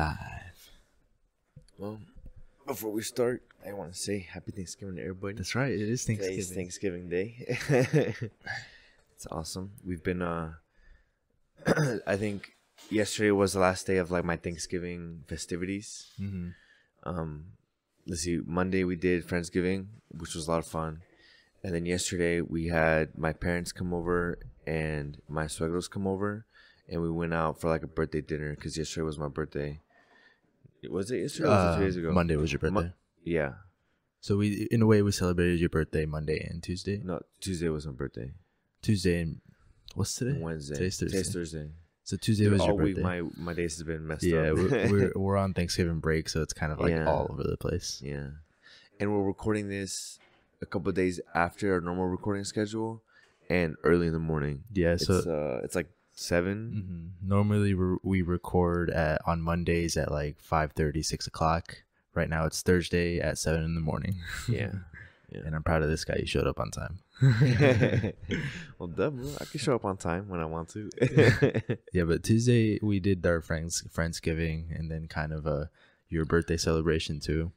live. Well, before we start, I want to say Happy Thanksgiving to everybody. That's right. It is Today's Thanksgiving. Thanksgiving Day. it's awesome. We've been uh I think yesterday was the last day of like my Thanksgiving festivities. hmm Um let's see, Monday we did Friendsgiving, which was a lot of fun. And then yesterday we had my parents come over and my suegros come over and we went out for like a birthday dinner because yesterday was my birthday. Was it yesterday or was it Uh, two days ago? Monday was your birthday. Mo- Yeah. so we, in a way, we celebrated your birthday Monday and Tuesday. No, Tuesday was my birthday. Tuesday and what's today? Wednesday. Today's Thursday. Today's Thursday. So Tuesday Dude, was your all week birthday. my my days have been messed yeah, up. we're, we're we're on Thanksgiving break, so it's kind of like Yeah. all over the place. yeah, and we're recording this a couple of days after our normal recording schedule, and early in the morning. Yeah. It's So uh, it's like 7 mhm. normally we we record at on Mondays at like 5:30, 6 o'clock. Right now it's Thursday at seven in the morning. Yeah. Yeah. and I'm proud of this guy. He showed up on time. well, duh. I can show up on time when I want to. Yeah, but Tuesday we did our friends Friendsgiving and then kind of a your birthday celebration too.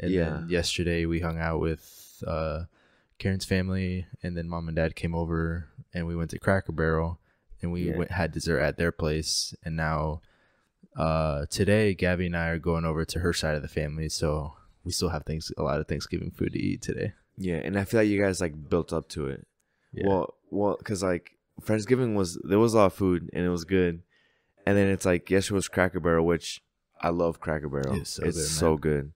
And Yeah. then yesterday we hung out with uh Karen's family and then mom and dad came over and we went to Cracker Barrel and we Yeah. went, had dessert at their place and now uh today Gabby and I are going over to her side of the family so we still have things a lot of Thanksgiving food to eat today. yeah, and I feel like you guys like built up to it. Yeah. Well, well, because like Friendsgiving was there was a lot of food and it was good, and then it's like yesterday was Cracker Barrel, which I love Cracker Barrel. It's so it's good, so good.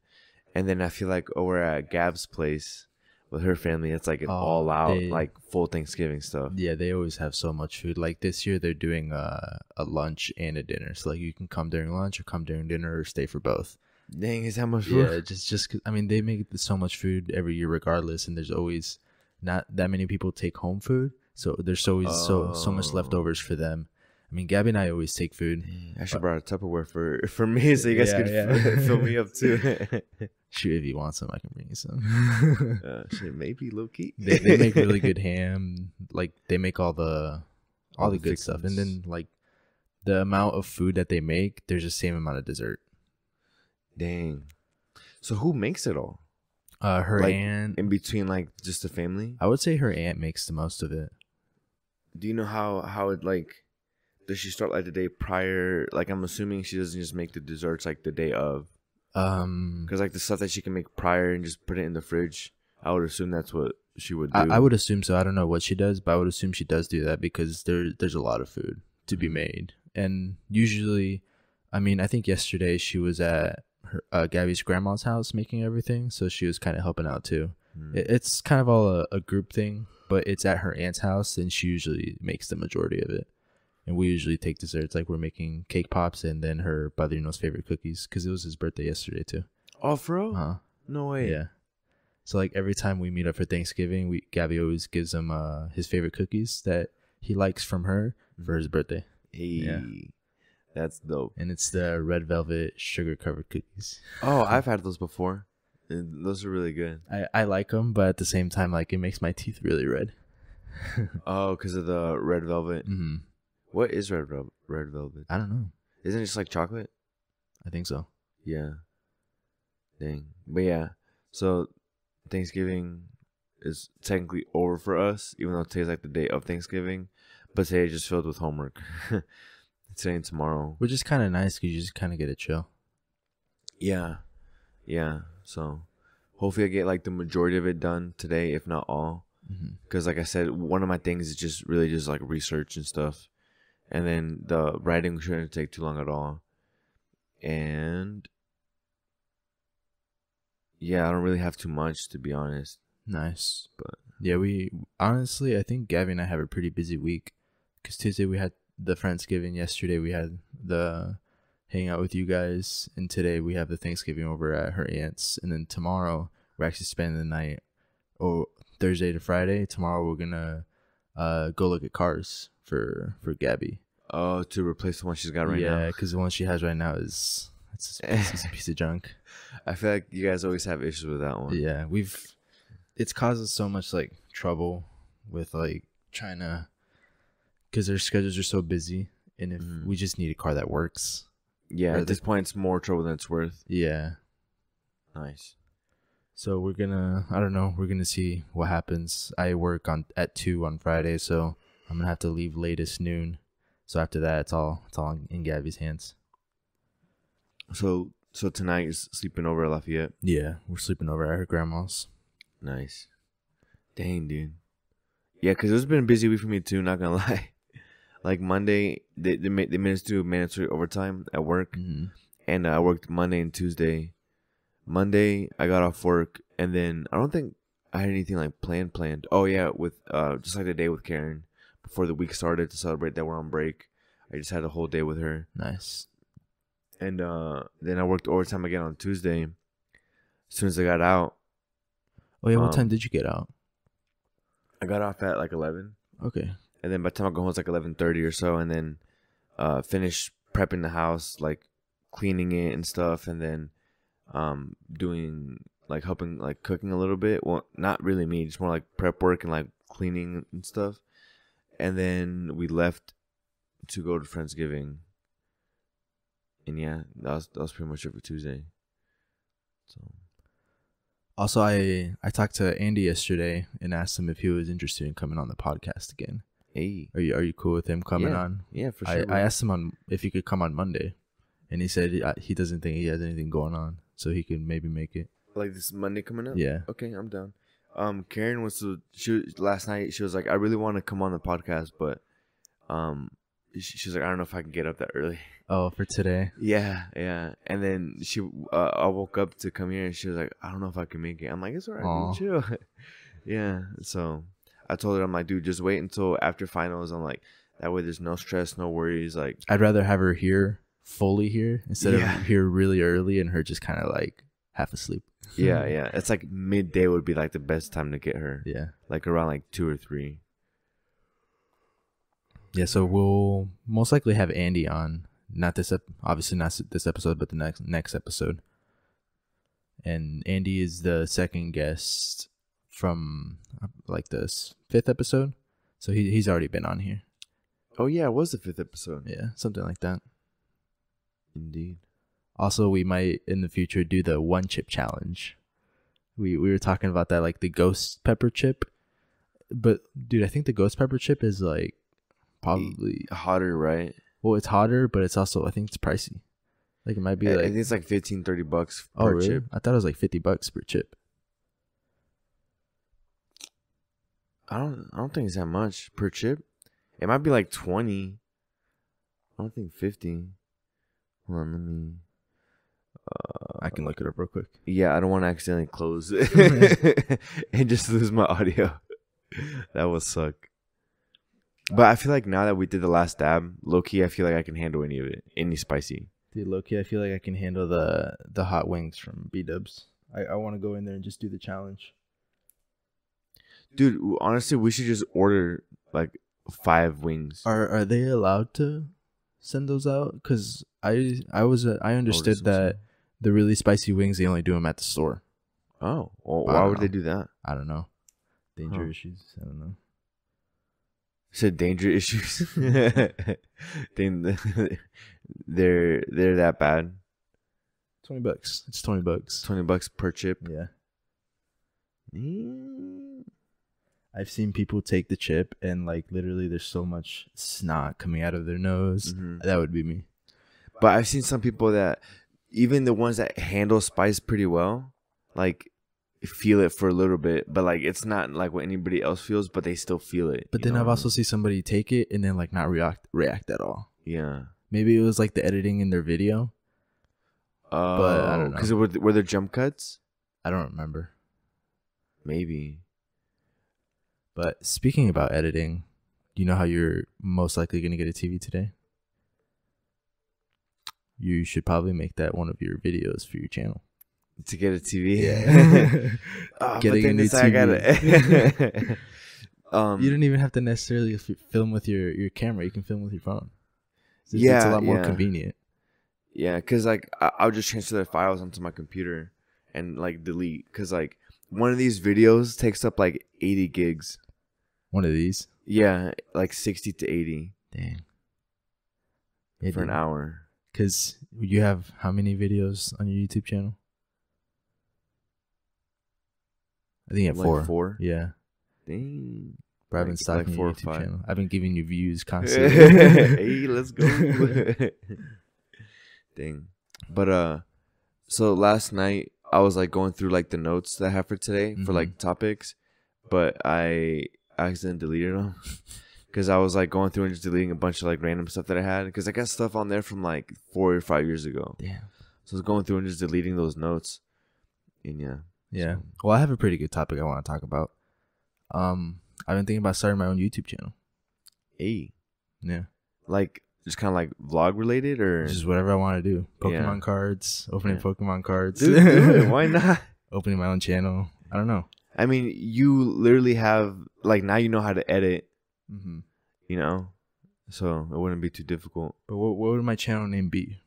And then I feel like over at Gab's place with her family, it's like an Oh, all out they- like full Thanksgiving stuff. Yeah, they always have so much food. Like this year, they're doing uh, a lunch and a dinner. So like you can come during lunch or come during dinner or stay for both. Dang, is that much food? Yeah, just just I mean they make so much food every year regardless, and there's always not that many people take home food. So there's always so so much Oh. leftovers for them. I mean, Gabby and I always take food. Dang, I should brought a Tupperware for for me so you guys Yeah, could yeah. fill me up too. Shoot, if you want some, I can bring you some. uh, shit, maybe low key. they they make really good ham. Like they make all the all, All the, the good stuff, and then like the amount of food that they make, there's the same amount of dessert. Dang. So who makes it all? Uh, her Like, aunt, In between like just the family? I would say her aunt makes the most of it. Do you know how how it like does she start like the day prior? Like I'm assuming she doesn't just make the desserts like the day of, Um, because like the stuff that she can make prior and just put it in the fridge. I would assume that's what she would do. I, I would assume so. I don't know what she does, but I would assume she does do that because there there's a lot of food to be Mhm. made, and usually, I mean, I think yesterday she was at her uh, Gabby's grandma's house making everything, so she was kind of helping out too. Hmm. It, it's kind of all a, a group thing, but it's at her aunt's house, and she usually makes the majority of it. And we usually take desserts, like we're making cake pops, and then her padrino's favorite cookies, because it was his birthday yesterday too. Oh, for real? Uh, No way. yeah. So like every time we meet up for Thanksgiving, we Gabby always gives him uh his favorite cookies that he likes from her for his birthday, Hey, Yeah. that's dope. and it's the red velvet sugar covered cookies. Oh, I've had those before. Those are really good. I I like them, but at the same time, like it makes my teeth really red. Oh, because of the red velvet. hmm What is red vel- red velvet? I don't know. Isn't it just like chocolate? I think so. Yeah. Dang. But yeah. So Thanksgiving is technically over for us, even though today's like the day of Thanksgiving. But today just filled with homework. today and tomorrow. Which is kind of nice because you just kind of get a chill. Yeah. Yeah. So hopefully I get like the majority of it done today, if not all. Mm-hmm. Because like I said, one of my things is just really just like research and stuff. And then the writing shouldn't take too long at all. And yeah, I don't really have too much to be honest. Nice. But- yeah, we honestly, I think Gabby and I have a pretty busy week because Tuesday we had the Friendsgiving. Yesterday we had the hang out with you guys, and today we have the Thanksgiving over at her aunt's, and then tomorrow we're actually spending the night. Oh, Thursday to Friday. Tomorrow we're gonna uh go look at cars for for Gabby. Oh, to replace the one she's got right yeah, now. Yeah, because the one she has right now is it's a piece, it's a piece of junk. I feel like you guys always have issues with that one. Yeah, we've it's caused us so much like trouble with like trying to because their schedules are so busy and if Mhm. we just need a car that works, Yeah, at this point, it's more trouble than it's worth. yeah. Nice. So we're gonna, I don't know, we're gonna see what happens. I work on at two on Friday, so I'm gonna have to leave latest noon. So after that, it's all it's all in Gabby's hands. So, so tonight you're sleeping over at Lafayette. Yeah, we're sleeping over at her grandma's. Nice. Dang, dude. Yeah, because it's been a busy week for me too. Not gonna lie. Like Monday, they they made they made us do mandatory overtime at work, Mm-hmm. and uh, I worked Monday and Tuesday. Monday I got off work, and then I don't think I had anything like planned planned. Oh yeah, with uh just like the day with Karen before the week started to celebrate that we're on break. I just had a whole day with her, Nice. and uh then I worked overtime again on Tuesday. As soon as I got out, Oh yeah, what Um, time did you get out? I got off at like eleven. Okay. and then by the time I go home, it's like eleven thirty or so, and then uh, finish prepping the house, like cleaning it and stuff, and then um, doing like helping like cooking a little bit. Well, not really me, just more like prep work and like cleaning and stuff. And then we left to go to Friendsgiving. And yeah, that was that was pretty much it for Tuesday. So Also, I I talked to Andy yesterday and asked him if he was interested in coming on the podcast again. hey, Are you Are you cool with him coming Yeah, on? yeah, for sure. I bro. asked him on if he could come on Monday, and he said uh, he doesn't think he has anything going on, so he could maybe make it. like this Monday coming up. Yeah. Okay, I'm down. Um, Karen was to, she last night. She was like, I really want to come on the podcast, but um, she, she was like, I don't know if I can get up that early. Oh, for today. Yeah, yeah. And then she, uh, I woke up to come here, and she was like, I don't know if I can make it. I'm like, it's alright, chill. yeah. So I told her, I'm like, dude, just wait until after finals. I'm like, that way there's no stress, no worries. Like, I'd rather have her here fully here instead Yeah. of here really early and her just kind of like half asleep. Yeah, yeah. It's like midday would be like the best time to get her, Yeah. like around like two or three. Yeah, so we'll most likely have Andy on. Not this, ep- obviously not this episode, but the next next episode. And Andy is the second guest from uh, like the s- fifth episode, so he he's already been on here. Oh yeah, it was the fifth episode. Yeah, something like that. Indeed. Also, we might in the future do the one chip challenge. We we were talking about that, like the ghost pepper chip. But dude, I think the ghost pepper chip is like probably hotter, right? well, it's hotter, but it's also I think it's pricey. Like it might be I, I like think it's like 15, 30 bucks oh per really? chip. I thought it was like fifty bucks per chip. I don't I don't think it's that much per chip. It might be like twenty. I don't think fifty. Hold on, let me. Uh, I can look it up real quick. Yeah, I don't want to accidentally close it and just lose my audio. that would suck. But I feel like now that we did the last dab, low key, I feel like I can handle any of it, any spicy. Dude, Loki, I feel like I can handle the the hot wings from B Dubs. I, I want to go in there and just do the challenge. Dude, honestly, we should just order like five wings. Are are they allowed to send those out? Because I I was uh, I understood some that the really spicy wings they only do them at the store. Oh, well, why would they do that? I don't know. Danger Huh. issues. I don't know. said danger issues. they, they're they're that bad. Twenty bucks. It's twenty bucks. Twenty bucks per chip. Yeah. Mm. I've seen people take the chip and like literally there's so much snot coming out of their nose. Mhm. That would be me. But I've seen some people that even the ones that handle spice pretty well, like feel it for a little bit, but like it's not like what anybody else feels, but they still feel it. But then know I've also seen somebody take it and then like not react react at all. yeah. Maybe it was like the editing in their video. Uh, I don't know. because were were there jump cuts? I don't remember. Maybe. But speaking about editing, you know how you're most likely going to get a TV today? You should probably make that one of your videos for your channel. To get a TV. Yeah. Ah, Getting a new like I gotta. um, you don't even have to necessarily film with your, your camera. You can film with your phone. It's, it's a lot more yeah. convenient. Yeah, cause like I- I'll just transfer the files onto my computer and like delete. Cause like one of these videos takes up like eighty gigs. One of these. Yeah, like sixty to eighty. Dang. Yeah, for an hour. Cause you have how many videos on your YouTube channel? I think you have Like four. four? Yeah, Dang. but I've been Like- four your YouTube five. channel. I've been giving you views constantly. hey, let's go. Dang. But uh so last night I was like going through like the notes that I have for today for Mhm. like topics, but I accidentally deleted them because I was like going through and just deleting a bunch of like random stuff that I had because I got stuff on there from like four or five years ago. Damn. So I was going through and just deleting those notes. And yeah. Yeah. Well, I have a pretty good topic I want to talk about. Um, I've been thinking about starting my own YouTube channel. Hey. Yeah. Like just kind of like vlog related or Just whatever I want to do. Pokemon Yeah. cards, opening Yeah. Pokemon cards. Dude, it. Why not? opening my own channel. I don't know. I mean, you literally have like now you know how to edit, Mm-hmm. you know, so it wouldn't be too difficult. But what, what would my channel name be?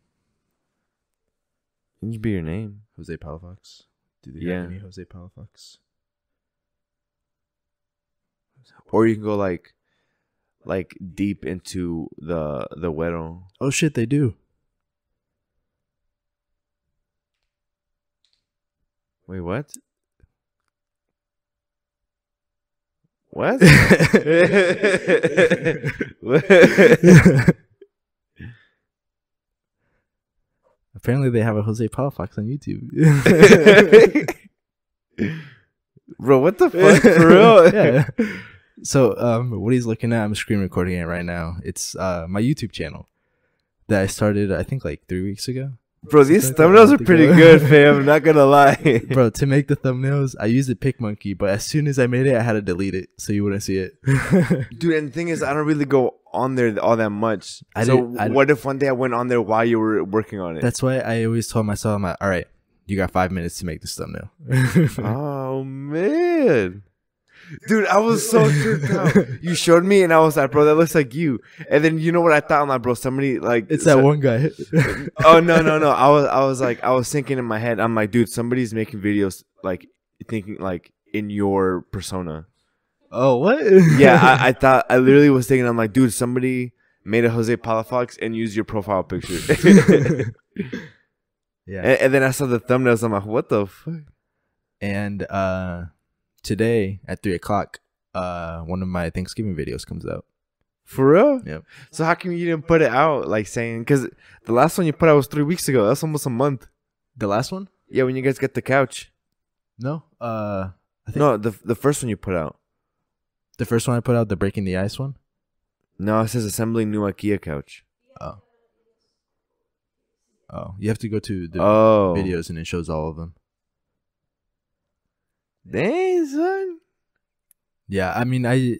It can be your name. Jose Palafox. Do they Yeah. have any Jose Palafox? Or you can go like like deep into the the güero. Oh shit, they do. Wait, what? What? Apparently, they have a Jose Palafox on YouTube. Bro, what the fuck? For real? yeah. So, um, what he's looking at, I'm screen recording it right now. It's uh my YouTube channel that I started, I think, like three weeks ago. Bro, these thumbnails are pretty good, fam. I'm not gonna lie. Bro, to make the thumbnails, I used a PicMonkey, but as soon as I made it, I had to delete it so you wouldn't see it. Dude, and the thing is, I don't really go on there all that much. I so what if one day I went on there while you were working on it? That's why I always told myself, I'm like, all right, you got five minutes to make this thumbnail. oh man, dude, I was so tripped out. You showed me, and I was like, bro, that looks like you. And then you know what I thought? I'm like, bro, somebody like it's that one guy. Oh no, no, no. I was, I was like, I was thinking in my head. I'm like, dude, somebody's making videos like thinking like in your persona. oh, what? Yeah, I, I thought I literally was thinking. I'm like, dude, somebody made a Jose Palafox and used your profile picture. yeah. and, and then I saw the thumbnails. I'm like, what the fuck? And uh, today at three o'clock, uh, one of my Thanksgiving videos comes out. For real? Yep. So how come you didn't put it out like saying? Because the last one you put out was three weeks ago. That's almost a month. The last one? Yeah, when you guys get the couch. No. Uh, I think No, the the first one you put out. the first one I put out, the breaking the ice one. No, it says assembling new IKEA couch. Oh. Oh, you have to go to the oh, videos and it shows all of them. Dang, son. Yeah, I mean, I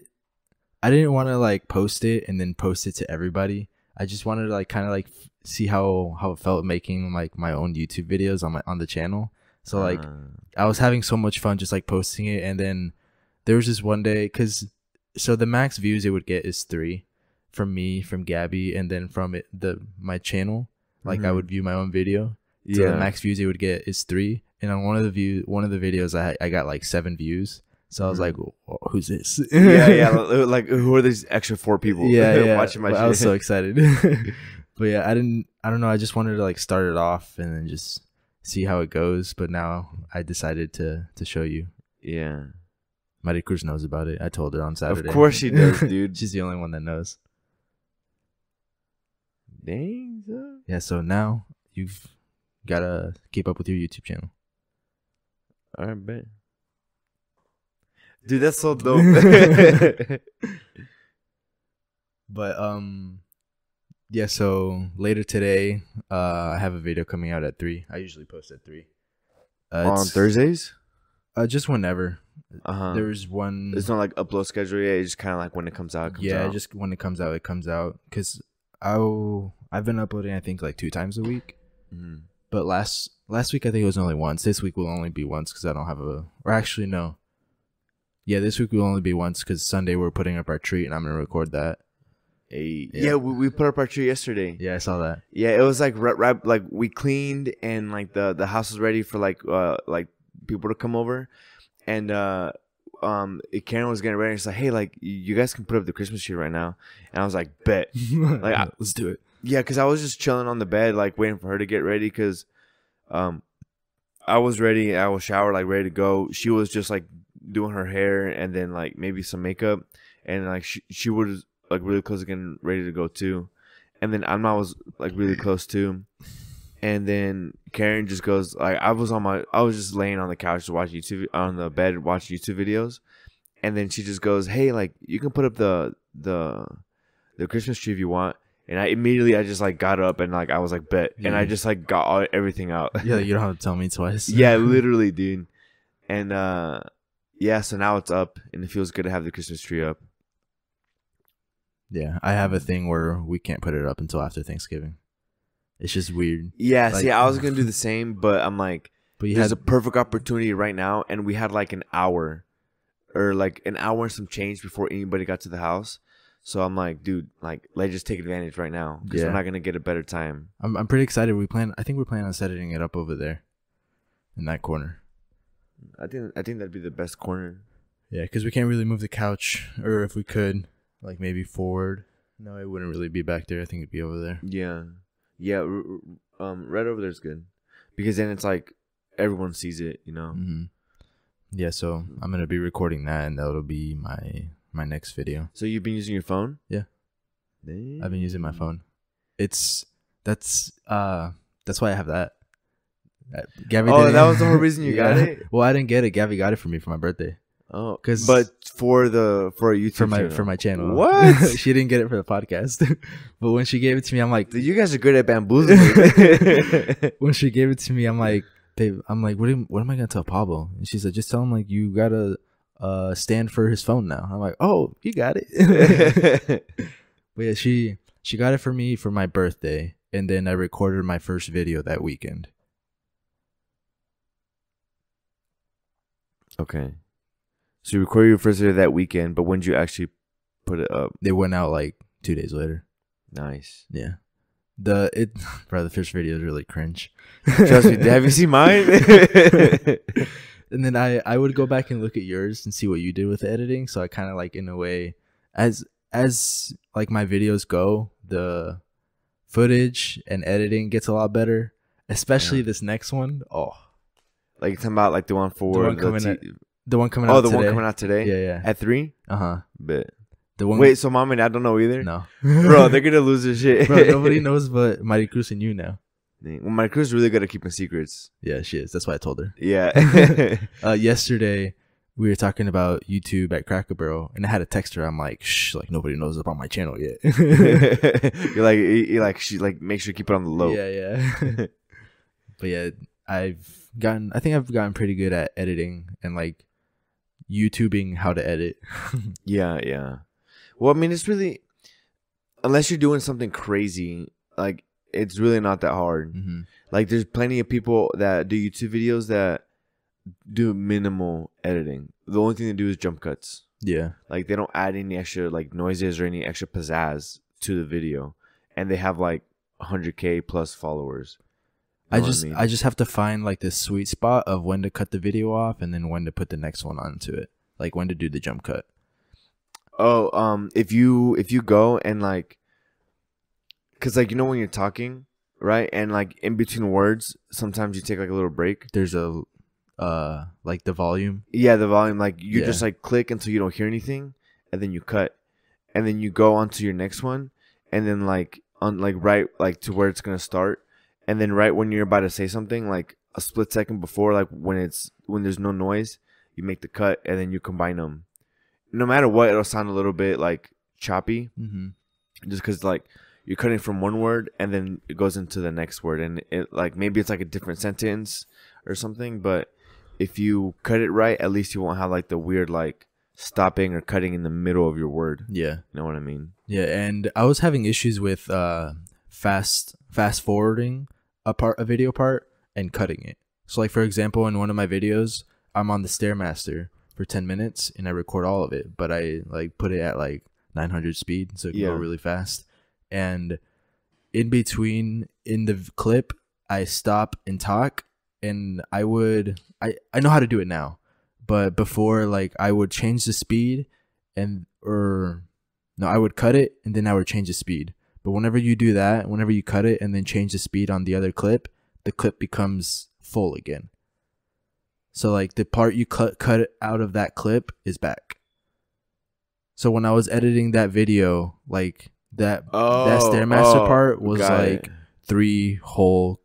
I didn't want to like post it and then post it to everybody. I just wanted to like kind of like see how how it felt making like my own YouTube videos on my on the channel. So like Uh, I was having so much fun just like posting it, and then there was this one day because so the max views it would get is three from me, from Gabby, and then from it the my channel. Like I Mhm. would view my own video. So yeah. the max views it would get is three, and on one of the view one of the videos I I got like seven views. So I was Mhm. like, "Oh, "Who's this?" yeah, yeah. Like, who are these extra four people? yeah, yeah. watching my shit. I was so excited. but yeah, I didn't. I don't know. I just wanted to like start it off and then just see how it goes. But now I decided to to show you. yeah. Marie Cruz knows about it. I told her on Saturday. Of course she does, dude. She's the only one that knows. Dang. Yeah. So now you've gotta keep up with your YouTube channel. All right, bet. Dude, that's so dope. But um, yeah. So later today, uh, I have a video coming out at three. I usually post at three. Uh, On Thursdays? Uh, just whenever. Uh huh. There was one. It's not like upload schedule yet. It's just kind of like when it comes out. It comes yeah, out. just when it comes out, it comes out. Cause I I've been uploading I think like two times a week. Mhm. But last last week I think it was only once. This week will only be once because I don't have a. Or actually no. Yeah, this week will only be once because Sunday we're putting up our treat and I'm gonna record that. Hey, Yeah. yeah, we, we put up our tree yesterday. Yeah, I saw that. Yeah, it was like right, right, like we cleaned and like the the house was ready for like uh like people to come over, and uh um, Karen was getting ready. And she's like, "Hey, like, you guys can put up the Christmas tree right now." And I was like, "Bet." like, I- let's do it. Yeah, because I was just chilling on the bed, like waiting for her to get ready. Because, um, I was ready. I was showered, like ready to go. She was just like doing her hair and then like maybe some makeup, and like she she was like really close getting ready to go too. And then I'm not was like really close too. And then Karen just goes like I was on my I was just laying on the couch to watch YouTube on the bed watch YouTube videos, and then she just goes, "Hey, like you can put up the the the Christmas tree if you want." And I immediately I just like got up and like I was like bet, and I just like got all, everything out. Yeah, you don't have to tell me twice. yeah, literally, dude. And uh yeah, so now it's up, and it feels good to have the Christmas tree up. Yeah, I have a thing where we can't put it up until after Thanksgiving. It's just weird. Yeah, Like- see, I was gonna do the same, but I'm like, But you there's had a perfect opportunity right now, and we had like an hour, or like an hour and some change before anybody got to the house. So I'm like, dude, like, let's just take advantage right now because Yeah. we're not gonna get a better time. I'm I'm pretty excited. We plan. I think we're planning on setting it up over there, in that corner. I think I think that'd be the best corner. Yeah, because we can't really move the couch, or if we could, like maybe forward. No, it wouldn't really be back there. I think it'd be over there. Yeah, yeah, r- r- um, right over there's good because then it's like everyone sees it, you know. hmm Yeah, so I'm gonna be recording that, and that'll be my my next video. So you've been using your phone? Yeah. I've been using my phone. It's that's uh that's why I have that. Uh, Gabby Oh, that was the whole reason you got it? Well, I didn't get it. Gabby got it for me for my birthday. Oh, because but for the for a YouTube for my channel. for my channel. What? she didn't get it for the podcast, but when she gave it to me, I'm like, Dude, you guys are good at bamboozling. when she gave it to me, I'm like, babe, I'm like, what am what am I gonna tell Pablo? And she's like, just tell him like you gotta uh stand for his phone now. I'm like, oh, you got it. but yeah, she she got it for me for my birthday, and then I recorded my first video that weekend. okay. So you recorded your first video that weekend, but when did you actually put it up? They went out like two days later. Nice. Yeah. The it bro, the first video is really cringe. Trust me. Have you seen mine? And then I I would go back and look at yours and see what you did with the editing. So I kind of like in a way, as as like my videos go, the footage and editing gets a lot better. Especially Yeah. this next one. Oh, like you talking about like the one for the one the coming t- at- the one coming oh out. Oh, the one coming out today Yeah, yeah. at three. Uh huh. But The one. wait, so mom and dad don't know either. no, Bro, they're gonna lose their shit. bro. Nobody knows but Mighty Cruz and you now. Well, my crew's really good at keeping secrets. Yeah, she is. That's why I told her. Yeah. Uh, yesterday we were talking about YouTube at Cracker Barrel, and I had a text her. I'm like, shh, like nobody knows about my channel yet. you're like you like she like make sure you keep it on the low. Yeah, yeah. but yeah, I've gotten. I think I've gotten pretty good at editing and like YouTubing how to edit. Yeah, yeah. Well, I mean, it's really unless you're doing something crazy, like it's really not that hard. hmm Like, there's plenty of people that do YouTube videos that do minimal editing. The only thing they do is jump cuts. Yeah, Like, they don't add any extra like noises or any extra pizzazz to the video, and they have like 100k plus followers. I Know what just I, mean? just have to find like this sweet spot of when to cut the video off and then when to put the next one onto it. Like when to do the jump cut. Oh, um, if you if you go and like, cause like you know when you're talking, right, and like in between words, sometimes you take like a little break. There's a uh like the volume. Yeah, the volume, like you Yeah. just like click until you don't hear anything, and then you cut, and then you go on to your next one, and then like on like right like to where it's gonna start, and then right when you're about to say something, like a split second before, like when it's when there's no noise, you make the cut, and then you combine them. No matter what, it'll sound a little bit like choppy, Mm-hmm. just because like you're cutting from one word and then it goes into the next word and it like maybe it's like a different sentence or something but if you cut it right at least you won't have like the weird like stopping or cutting in the middle of your word Yeah. you know what i mean Yeah, and I was having issues with uh fast fast forwarding a part a video part and cutting it. So like for example, in one of my videos, I'm on the Stairmaster for 10 minutes and I record all of it, but I like put it at like 900 speed so it can Yeah. go really fast. And in between in the clip, I stop and talk and I would I I know how to do it now. but before like I would change the speed and or no, I would cut it and then I would change the speed. But whenever you do that, whenever you cut it and then change the speed on the other clip, the clip becomes full again. So like the part you cut cut out of that clip is back. So when I was editing that video, like that that Oh, stairmaster oh, part was like it. three whole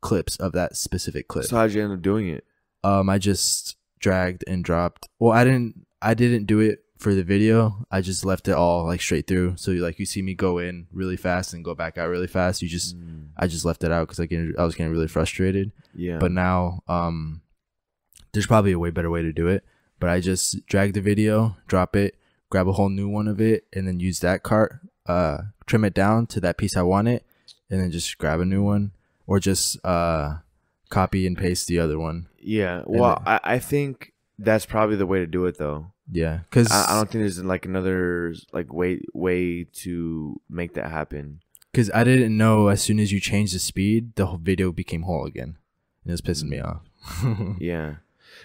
clips of that specific clip. So how'd you end up doing it? Um, I just dragged and dropped. Well, I didn't. I didn't do it for the video. I just left it all like straight through. So like you see me go in really fast and go back out really fast. You just Mm, I just left it out because I get I was getting really frustrated. yeah. But now um, there's probably a way better way to do it. But I just drag the video, drop it, grab a whole new one of it, and then use that cart. Uh, trim it down to that piece I want it, and then just grab a new one, or just uh, copy and paste the other one. yeah. Well, I, I think that's probably the way to do it though. Yeah, because I, I don't think there's like another like way way to make that happen. Because I didn't know as soon as you change the speed, the whole video became whole again. And it was pissing me off. Yeah.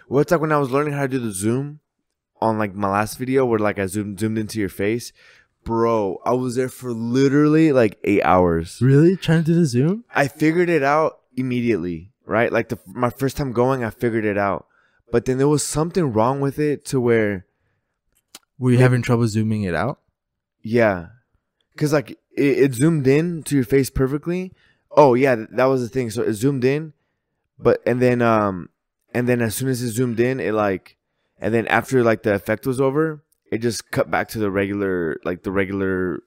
Well, it's like when I was learning how to do the zoom on like my last video where like I zoomed zoomed into your face. Bro, I was there for literally like eight hours. really? Trying to do the zoom? I figured it out immediately, right? Like the my first time going, I figured it out. But then there was something wrong with it to where Were you Maybe- having trouble zooming it out? Yeah, because like it, it zoomed in to your face perfectly. Oh yeah, that was the thing. So it zoomed in, but and then um and then as soon as it zoomed in, it like and then after like the effect was over, it just cut back to the regular like the regular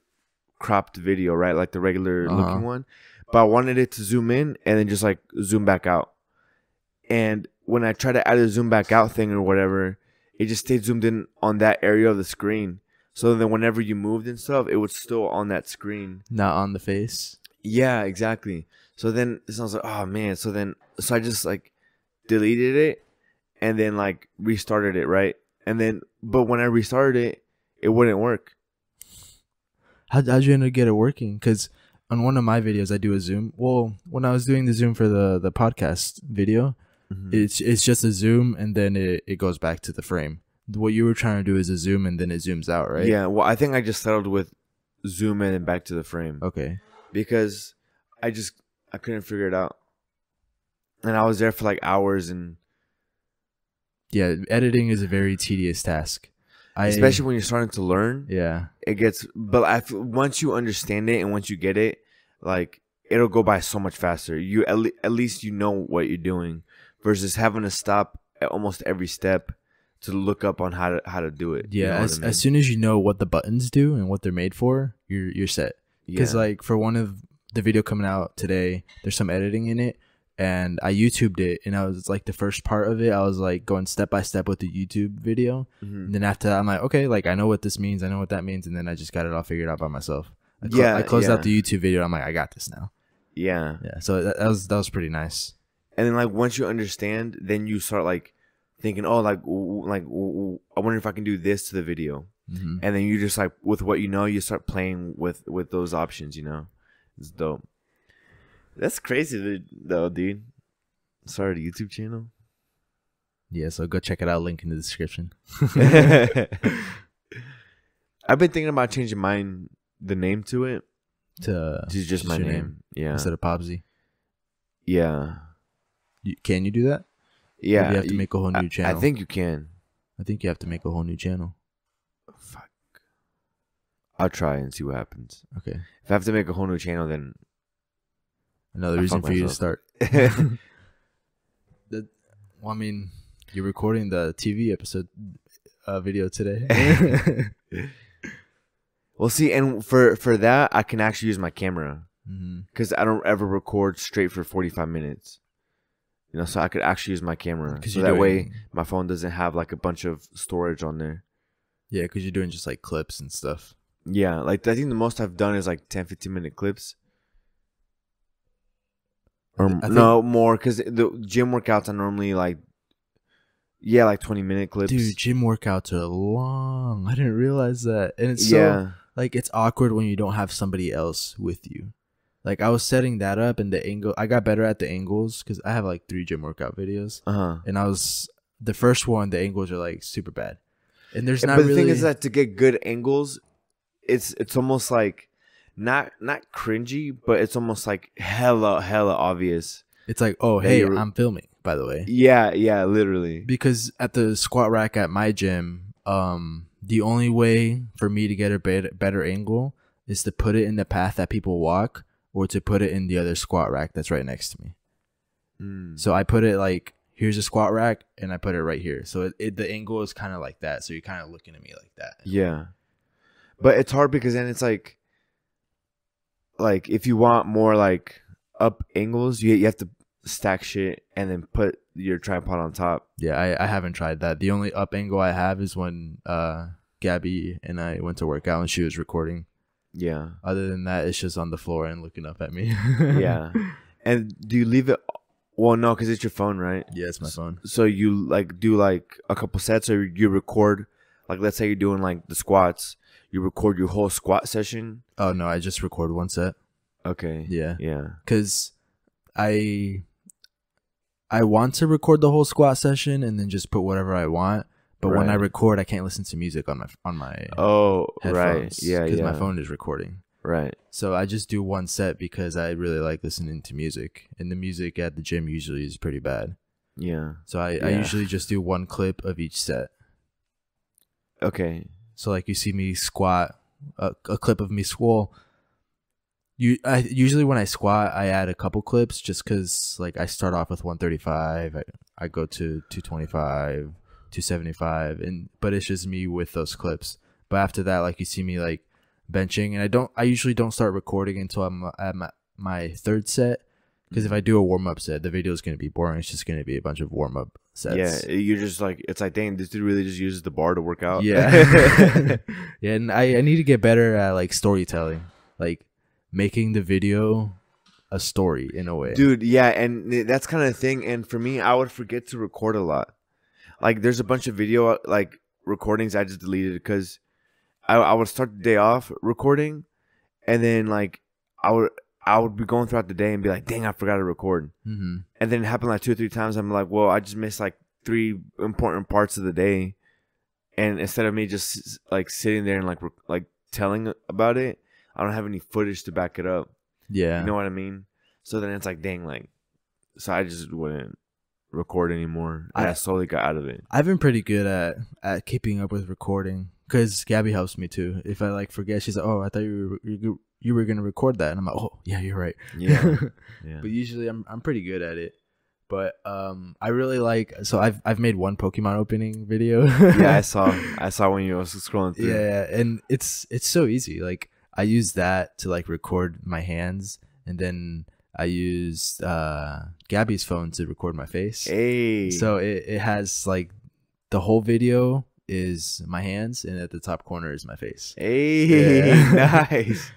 cropped video, right? Like the regular Uh-huh. looking one. But I wanted it to zoom in and then just like zoom back out. And when I tried to add a zoom back out thing or whatever, it just stayed zoomed in on that area of the screen. So then whenever you moved and stuff, it was still on that screen. Not on the face? Yeah, exactly. So then it sounds like, oh man. So then, so I just like deleted it and then like restarted it, right? And then, but when I restarted it, it wouldn't work. How, how'd you end up get it working? Because on one of my videos, I do a zoom. Well, when I was doing the zoom for the, the podcast video, mm-hmm. it's it's just a zoom and then it, it goes back to the frame. What you were trying to do is a zoom and then it zooms out, right? Yeah. Well, I think I just settled with zoom in and back to the frame Okay. because I just I couldn't figure it out, and I was there for like hours and Yeah, editing is a very tedious task. I, especially when you're starting to learn. yeah. it gets but I once you understand it and once you get it like it'll go by so much faster you at, le- at least you know what you're doing versus having to stop at almost every step to look up on how to how to do it you Yeah, know as, I mean? as soon as you know what the buttons do and what they're made for, you're you're set. Because Yeah. like for one of the video coming out today, there's some editing in it, and I YouTubed it, and I was like the first part of it, I was like going step by step with the YouTube video, Mhm. and then after that, I'm like, okay, like I know what this means, I know what that means, and then I just got it all figured out by myself. I clo- Yeah, I closed out the YouTube video. I'm like, I got this now. yeah Yeah, so that, that was that was pretty nice. and then like once you understand then you start like thinking oh like like I wonder if I can do this to the video hmm and then you just like with what you know you start playing with with those options you know it's dope that's crazy though dude sorry the youtube channel Yeah, so go check it out. Link in the description. i've been thinking about changing mine the name to it To to just my your name, yeah instead of Pabsie. yeah You, can you do that? yeah Or do you have to make a whole new I, channel. I think you can I think you have to make a whole new channel. fuck i'll try and see what happens Okay. if i have to make a whole new channel then Another I reason for you to start. the, well, I mean, you're recording the TV episode uh, video today. Well, see, and for for that, I can actually use my camera because I don't ever record straight for forty five minutes. You know, so I could actually use my camera. Because So that way, my phone doesn't have like a bunch of storage on there. Yeah, because you're doing just like clips and stuff. Yeah, like I think the most I've done is like 10, 15 minute clips. Or think- no more because the gym workouts are normally like, yeah, like twenty minute clips. Dude, gym workouts are long. I didn't realize that. And it's so yeah, like it's awkward when you don't have somebody else with you. Like I was setting that up and the angle I got better at the angles because I have like three gym workout videos uh huh. and I was the first one, the angles are like super bad, and there's but not the really. thing is that to get good angles, it's it's almost like not not cringy, but it's almost like hella hella obvious. it's like, oh hey, you're- I'm filming. By the way, Yeah, yeah, literally. because at the squat rack at my gym, um, the only way for me to get a better, better angle is to put it in the path that people walk, or to put it in the other squat rack that's right next to me. Mm. So I put it like here's a squat rack, and I put it right here. So it, it the angle is kind of like that. So you're kind of looking at me like that. Yeah. But it's hard because then it's like like if you want more like up angles, you you have to stack shit and then put your tripod on top. Yeah, I, I haven't tried that. The only up angle I have is when uh Gabby and I went to work out and she was recording. Yeah. Other than that, it's just on the floor and looking up at me. Yeah. and do you leave it well no cuz it's your phone, right? yeah, it's my phone. So you like do like a couple sets or you record like let's say you're doing like the squats, you record your whole squat session. Oh no, I just record one set. Okay. Yeah, Yeah. because I I want to record the whole squat session and then just put whatever I want. But when I record, I can't listen to music on my on my Oh, right. Yeah, because yeah. my phone is recording. Right. So I just do one set because I really like listening to music, and the music at the gym usually is pretty bad. Yeah. So I, I usually just do one clip of each set. Okay. So like you see me squat, a, a clip of me squat. You I usually when I squat, I add a couple clips just because like I start off with 135, I, I go to 225, 275, and but it's just me with those clips. But after that, like you see me like benching, and I don't. I usually don't start recording until I'm at my, my third set. Because if I do a warm up set, the video is going to be boring. It's just going to be a bunch of warm up sets. Yeah, you're just like it's like, dang, this dude really just uses the bar to work out. Yeah. yeah, and I, I need to get better at like storytelling, like making the video a story in a way. dude. Yeah, and that's kind of the thing. And for me, I would forget to record a lot. Like, there's a bunch of video like recordings I just deleted because I, I would start the day off recording, and then like I would I would be going throughout the day and be like, dang, I forgot to record. hmm And then it happened like two or three times. I'm like, well, I just missed like three important parts of the day, and instead of me just like sitting there and like like telling about it, I don't have any footage to back it up. Yeah. You know what I mean? So then it's like, dang, like, so I just wouldn't record anymore. I, I- slowly got out of it. I've been pretty good at at keeping up with recording because Gabby helps me too. If I like forget, she's like, "Oh, I thought you were you, you were gonna record that," and I'm like, "Oh, yeah, you're right." Yeah, yeah. but usually I'm I'm pretty good at it. But um, I really like so I've I've made one Pokemon opening video. yeah, I saw, I saw when you was scrolling through. yeah, and it's it's so easy. Like I use that to like record my hands, and then I used uh Gabby's phone to record my face. Hey. So it, it has like the whole video is my hands, and at the top corner is my face. Hey. Yeah. nice.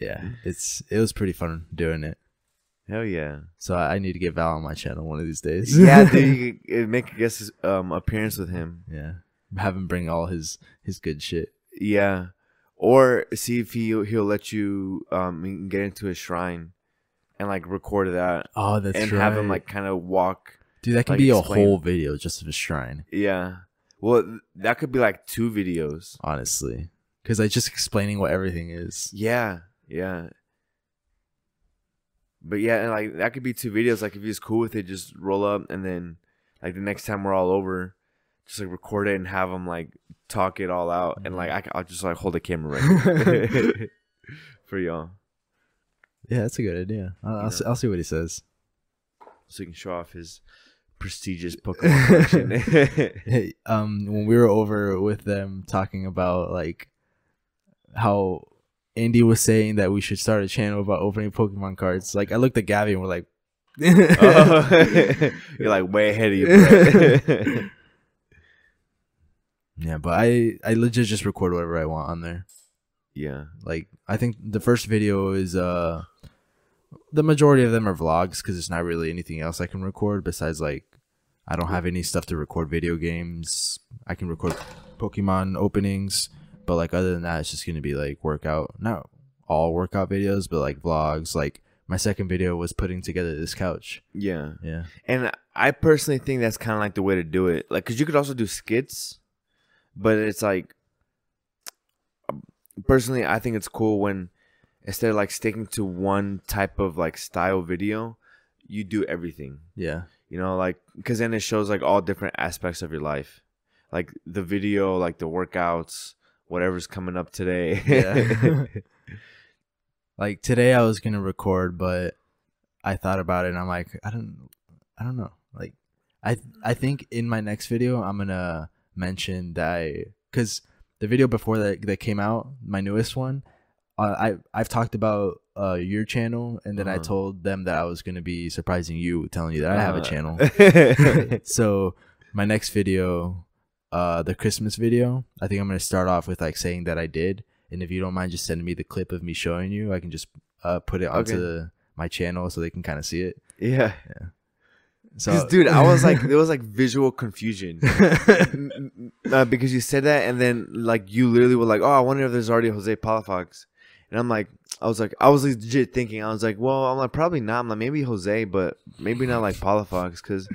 Yeah, it's it was pretty fun doing it. Hell yeah. So I I need to get Val on my channel one of these days. Yeah, dude, you uh, make a guest um appearance with him. yeah. Have him bring all his his good shit. Yeah, or see if he he'll let you um get into a shrine and like record that Oh, that's and right. have him like kind of walk. dude, that could like, be a whole video just of a shrine. Yeah, well that could be like two videos. honestly because i just explaining what everything is Yeah, yeah. But yeah, and like that could be two videos. Like if he's cool with it, just roll up and then like the next time we're all over, just like record it and have him like talk it all out and like I, will just like hold the camera right for y'all. yeah that's a good idea i'll, I'll, see, I'll see what he says so he can show off his prestigious Pokemon collection. hey, um when we were over with them talking about like how andy was saying that we should start a channel about opening pokemon cards. Like i looked at gabby and we're like Oh, you're like way ahead of you. yeah but i i legit just record whatever i want on there. Yeah, like i think the first video is uh the majority of them are vlogs because it's not really anything else i can record besides like i don't have any stuff to record video games. I can record pokemon openings but like other than that it's just gonna be like workout not all workout videos but like vlogs like my second video was putting together this couch. Yeah. Yeah. And I personally think that's kind of like the way to do it. Like, cause you could also do skits, but it's like, um, personally, I think it's cool when instead of like sticking to one type of like style video, you do everything. Yeah. You know, like, cause then it shows like all different aspects of your life, like the video, like the workouts, whatever's coming up today. Yeah. like today I was gonna record, but I thought about it and I'm like, I don't I don't know. Like I I think in my next video I'm gonna mention that I because the video before that that came out, my newest one, uh, I I've talked about uh your channel and then I Uh-huh. told them that I was gonna be surprising you, telling you that I have a Uh, channel. so my next video, uh, the Christmas video, I think I'm gonna start off with like saying that I did, and if you don't mind, just sending me the clip of me showing you, I can just uh put it onto Okay. my channel so they can kind of see it. yeah. So, dude, I was like, there was like visual confusion. uh, because you said that, and then like you literally were like, "Oh, I wonder if there's already a Jose Palafox," and I'm like, I was like, I was legit thinking, I was like, well, I'm like probably not. I'm like maybe Jose, but maybe not like Palafox because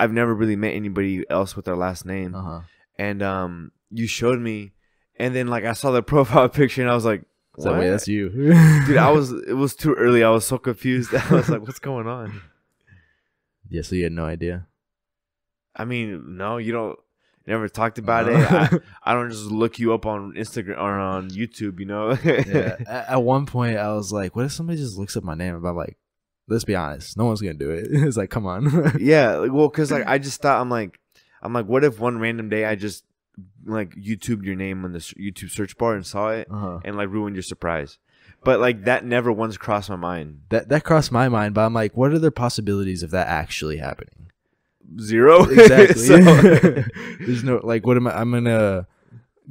I've never really met anybody else with their last name. uh huh. And um, you showed me, and then like I saw the profile picture, and I was like, So wait, that's you, dude. I was it was too early. I was so confused. I was like, what's going on? Yeah, so you had no idea. I mean, no, you don't. Never talked about it. I, I don't just look you up on Instagram or on YouTube. You know. yeah. At, at one point, I was like, "What if somebody just looks up my name?" And I'm like, "Let's be honest, no one's gonna do it." it's like, come on. yeah. Like, well, cause like I just thought I'm like, I'm like, what if one random day I just like YouTubed your name on the YouTube search bar and saw it uh-huh. and like ruined your surprise. But like that never once crossed my mind. That that crossed my mind, but I'm like, what are the possibilities of that actually happening? Zero. Exactly. So- There's no like, what am I? I'm gonna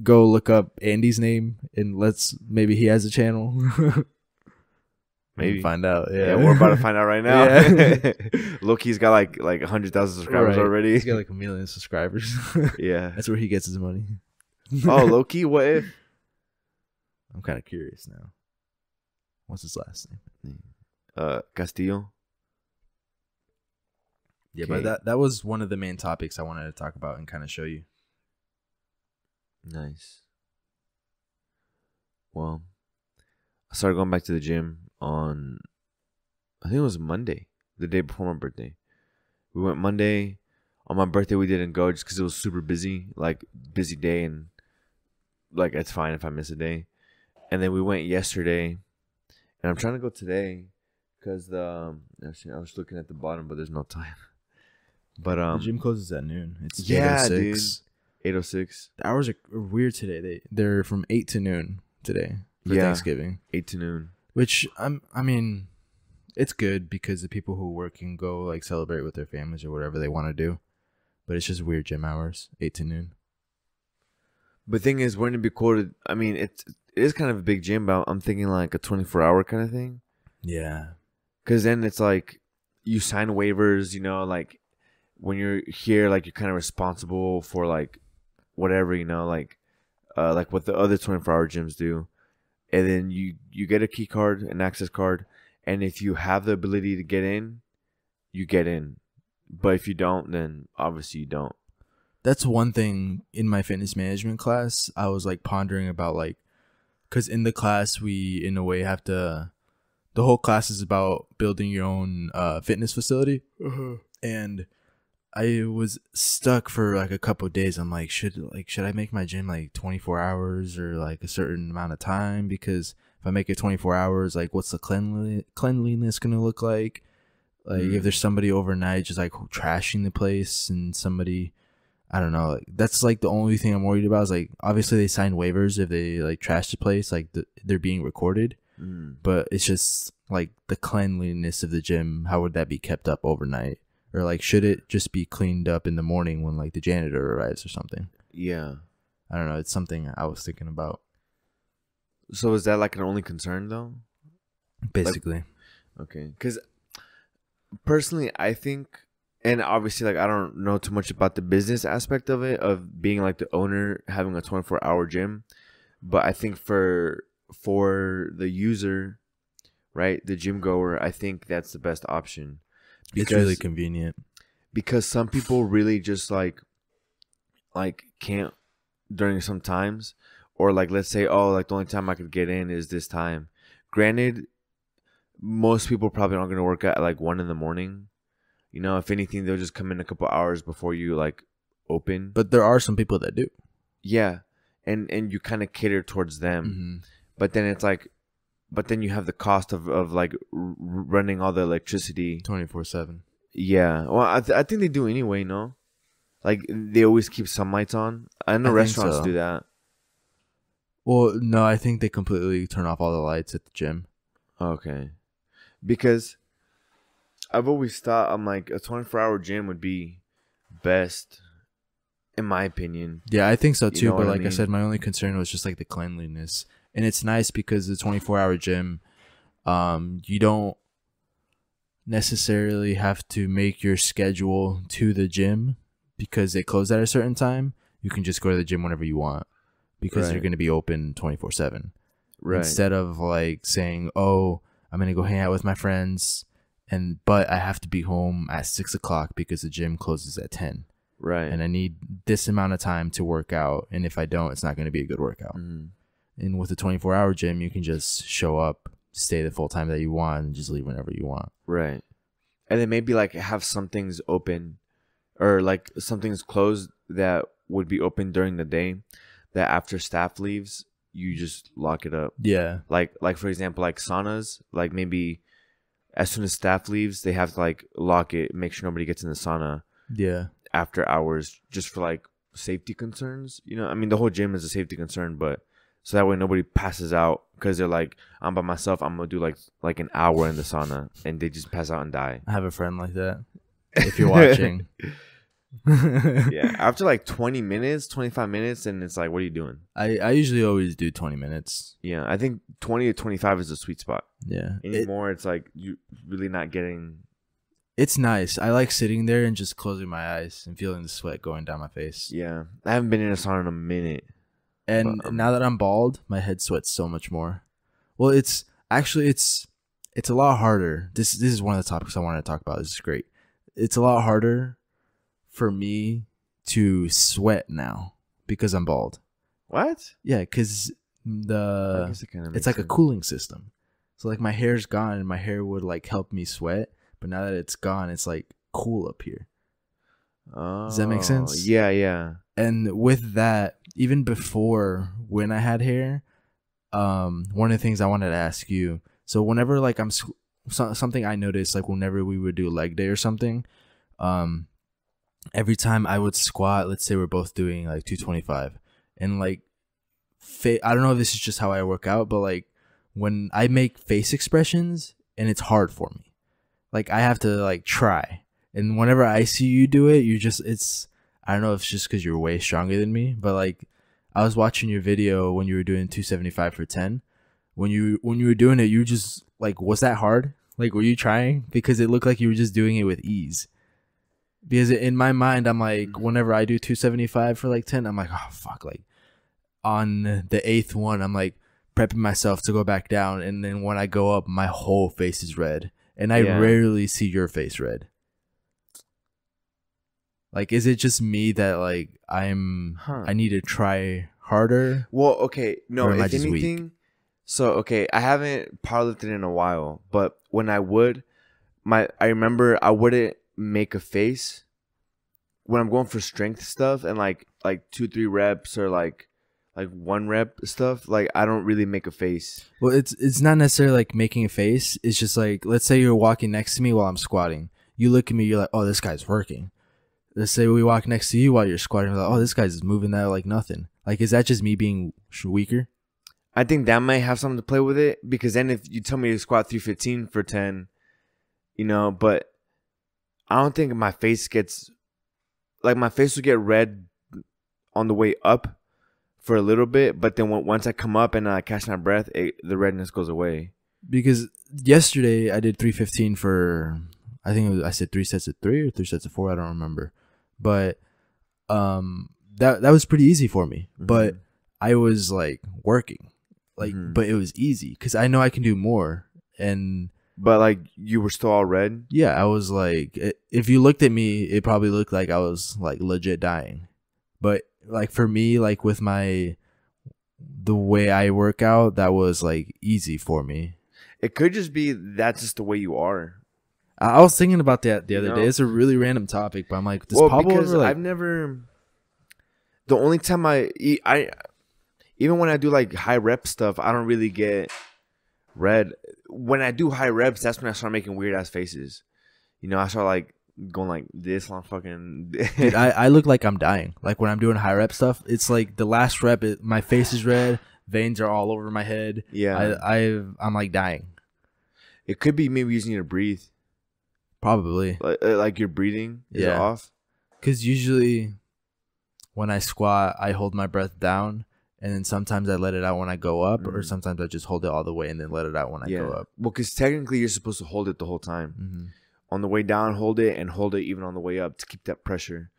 go look up Andy's name and let's maybe he has a channel. Maybe. find out. yeah. Yeah, we're about to find out right now. Yeah. Loki's got like like hundred thousand subscribers Right. already. He's got like a million subscribers. yeah. That's where he gets his money. Oh, Loki. What if? I'm kind of curious now. What's his last name? Uh, Castillo. Yeah, Okay. but that that was one of the main topics I wanted to talk about and kind of show you. Nice. Well, I started going back to the gym on, I think it was Monday, the day before my birthday. We went Monday. On my birthday, we didn't go just because it was super busy, like busy day, and like it's fine if I miss a day. And then we went yesterday, and I'm trying to go today because the um, actually, I was looking at the bottom, but there's no time. But um, the gym closes at noon. It's yeah, 8:06. 806, The hours are weird today. They they're from eight to noon today for Yeah. Thanksgiving. 8 to noon. Which I'm I mean, it's good because the people who work can go like celebrate with their families or whatever they want to do. But it's just weird gym hours, eight to noon. But thing is, wouldn't it be cool to? I mean, it's it is kind of a big gym, but I'm thinking like a 24 hour kind of thing. Yeah. Because then it's like you sign waivers, you know, like when you're here, like you're kind of responsible for like whatever, you know, like uh, like what the other 24 hour gyms do. And then you you get a key card, an access card, and if you have the ability to get in, you get in. But if you don't, then obviously you don't. that's one thing in my fitness management class i was like pondering about like because in the class we in a way have to the whole class is about building your own uh, fitness facility and i was stuck for like a couple of days i'm like should like should i make my gym like 24 hours or like a certain amount of time because if i make it 24 hours like what's the cleanli- cleanliness gonna look like like if Mm. there's somebody overnight just like trashing the place and somebody I don't know. Like, that's like the only thing I'm worried about is like obviously they sign waivers if they like trash the place, like the, they're being recorded. Mm. But it's just like the cleanliness of the gym. How would that be kept up overnight? Or like should it just be cleaned up in the morning when like the janitor arrives or something? Yeah. I don't know. It's something I was thinking about. So is that like an only concern though? Basically, Okay, because personally, I think, and obviously, like I don't know too much about the business aspect of it, of being like the owner having a twenty four hour gym, but I think for for the user, right? The gym goer, I think that's the best option. It's really convenient. because some people really just like like can't during some times or like let's say oh like the only time I could get in is this time. Granted, most people probably aren't gonna work at like one in the morning. You know, if anything, they'll just come in a couple hours before you like open. But there are some people that do. yeah, and and you kind of cater towards them. Mm-hmm. But then it's like, but then you have the cost of of like r- running all the electricity. Twenty four seven. Yeah, well, I, th- I think they do anyway. No, like they always keep some lights on. I know I restaurants so. do that. Well, no, I think they completely turn off all the lights at the gym. Okay, because I've always thought I'm like a 24 hour gym would be best, in my opinion. Yeah, I think so You too. know but what I like I, said, my only concern was just like the cleanliness, and it's nice because the twenty four hour gym, um, you don't necessarily have to make your schedule to the gym because they close at a certain time. You can just go to the gym whenever you want because Right. you're going to be open twenty four seven. Right. Instead of like saying, "Oh, I'm going to go hang out with my friends," and but I have to be home at six o'clock because the gym closes at ten right. and I need this amount of time to work out. And if I don't, it's not going to be a good workout. Mhm. And with a 24 hour gym, you can just show up, stay the full time that you want, and just leave whenever you want. Right. And then maybe like have some things open or like some things closed that would be open during the day that after staff leaves, you just lock it up. Yeah. Like like for example, like saunas, like maybe as soon as staff leaves, they have to like lock it, make sure nobody gets in the sauna Yeah. after hours just for like safety concerns. You know, I mean the whole gym is a safety concern, but so that way nobody passes out because they're like, I'm by myself. I'm gonna do like like an hour in the sauna, and they just pass out and die. I have a friend like that. If you're watching. yeah, after like 20 minutes, 25 minutes, and it's like, what are you doing? I, I usually always do 20 minutes. Yeah, I think 20 to 25 is the sweet spot. Yeah. It, Anymore, it's like you really not getting. it's nice. I like sitting there and just closing my eyes and feeling the sweat going down my face. Yeah, I haven't been in a sauna in a minute. And um, now that I'm bald, my head sweats so much more. Well, it's actually it's it's a lot harder. This this is one of the topics I wanted to talk about. This is great. It's a lot harder for me to sweat now because I'm bald. What? Yeah, because the it it's like a cooling system. So like my hair's gone and my hair would like help me sweat, but now that it's gone, it's like cool up here. Oh, Does that make sense? Yeah, yeah. And with that even before when i had hair um one of the things i wanted to ask you so whenever like i'm so, something i noticed like whenever we would do leg day or something um every time i would squat let's say we're both doing like 225 and like fa- i don't know if this is just how i work out but like when i make face expressions and it's hard for me like i have to like try and whenever i see you do it you just it's I don't know if it's just because you're way stronger than me, but like I was watching your video when you were doing 275 for 10. When you when you were doing it, you just like was that hard? Like were you trying? Because it looked like you were just doing it with ease. Because in my mind, I'm like, mm-hmm. whenever I do 275 for like 10, I'm like, oh fuck, like on the eighth one, I'm like prepping myself to go back down, and then when I go up, my whole face is red, and I Yeah. rarely see your face red. Like, is it just me that like I'm Huh. I need to try harder? Well, okay, no. If just weak? anything, so okay, I haven't powerlifted in a while, but when I would, my I remember I wouldn't make a face when I'm going for strength stuff and like like two three reps or like like one rep stuff. Like I don't really make a face. Well, it's it's not necessarily like making a face. It's just like let's say you're walking next to me while I'm squatting. You look at me, you're like, "Oh, this guy's working." Let's say we walk next to you while you're squatting. Like, "Oh, this guy's moving that like nothing." Like, is that just me being weaker? I think that might have something to play with it because then if you tell me to squat 315 for 10, you know, but I don't think my face gets like my face will get red on the way up for a little bit, but then once I come up and I catch my breath, it, the redness goes away. Because yesterday I did 315 for I think it was, I said three sets of three or three sets of four. I don't remember, but um, that that was pretty easy for me. But Mhm. I was like working, like, Mhm. but it was easy because I know I can do more, and But like you were still all red. yeah, I was like, i- if you looked at me, it probably looked like I was like legit dying. But like for me, like with my the way I work out, that was like easy for me. It could just be that's just the way you are. I, was thinking about that the other know? day. It's a really random topic, but I'm like, does well, Pablo because ever like? I've never. The only time I eat, I, even when I do like high rep stuff, I don't really get red. When I do high reps, that's when I start making weird ass faces. You know, I start like going like this long fucking. Dude, I, I look like I'm dying. Like when I'm doing high rep stuff, it's like the last rep, it, my face is red, veins are all over my head. yeah, I I I'm like dying. it could be maybe using you to breathe, Probably. like, uh, like your breathing is Yeah. off. Because usually when I squat, I hold my breath down, and then sometimes I let it out when I go up, or Mhm. sometimes I just hold it all the way and then let it out when I yeah, go up. well, because technically you're supposed to hold it the whole time. hmm on the way down, hold it and hold it even on the way up to keep that pressure.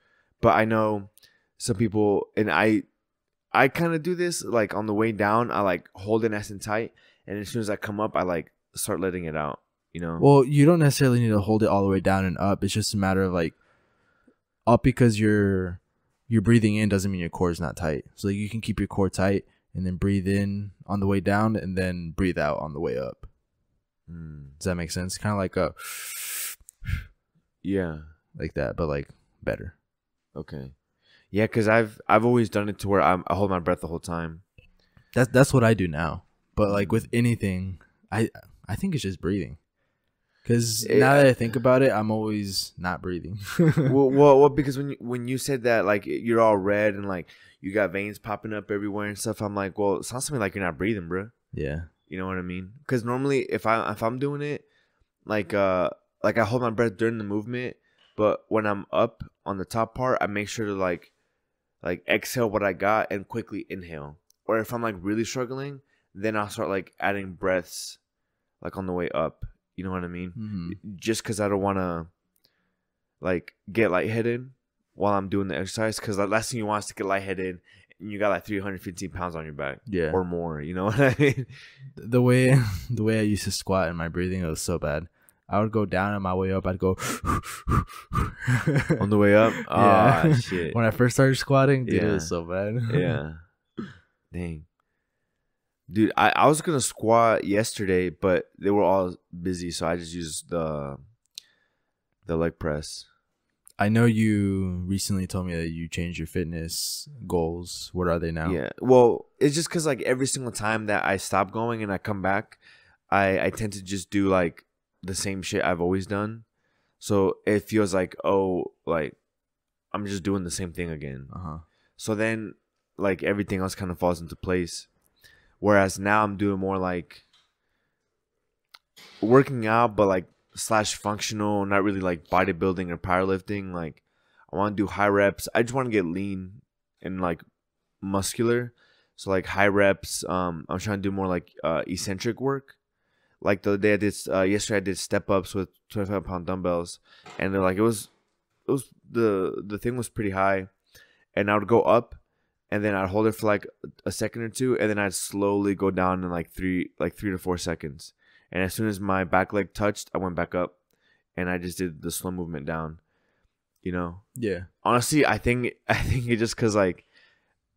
But I know some people, and I, I kind of do this like on the way down. I like hold it nice and tight, and as soon as I come up, I like start letting it out. You know? Well, you don't necessarily need to hold it all the way down and up. It's just a matter of like up because you're you're breathing in doesn't mean your core is not tight. So like, you can keep your core tight and then breathe in on the way down and then breathe out on the way up. Mm, Does that make sense? Kind of like a yeah. like that, but like better. Okay. Yeah, because I've I've always done it to where I'm, I hold my breath the whole time. That's that's what I do now. But like with anything, I I think it's just breathing. Because now that I think about it, I'm always not breathing. well, well, well, because when you when you said that, like you're all red and like you got veins popping up everywhere and stuff, I'm like, well, it sounds to me like you're not breathing, bro. yeah. You know what I mean? Because normally, if I if I'm doing it, like uh like I hold my breath during the movement, but when I'm up on the top part, I make sure to like like exhale what I got and quickly inhale. Or if I'm like really struggling, then I'll start like adding breaths like on the way up. You know what I mean? hmm Just because I don't want to like get lightheaded while I'm doing the exercise. Because the last thing you want is to get lightheaded and you got like 315 pounds on your back Yeah. or more. You know what I mean? the way the way I used to squat and my breathing it was so bad. I would go down on my way up. I'd go on the way up. Ah, Yeah. shit. when I first started squatting. Dude, it was so bad. yeah. Dang. Dude, I, I was gonna squat yesterday, but they were all busy, so I just used the the leg press. I know you recently told me that you changed your fitness goals. What are they now? Yeah. Well, it's just because like every single time that I stop going and I come back, I I tend to just do like the same shit I've always done. So it feels like oh like I'm just doing the same thing again. Uh huh. So then, like everything else kind of falls into place. Whereas now I'm doing more like working out, but like slash functional, not really like bodybuilding or powerlifting. Like I want to do high reps. I just want to get lean and like muscular. So like high reps. Um, I'm trying to do more like uh, eccentric work. Like the day I did, uh, yesterday I did step ups with 25 pound dumbbells, and they're like it was, it was the the thing was pretty high and I would go up and then I'd hold it for like a second or two and then I'd slowly go down in like three like three to four seconds. And as soon as my back leg touched, I went back up and I just did the slow movement down. You know? Yeah. Honestly, I think I think it just cuz like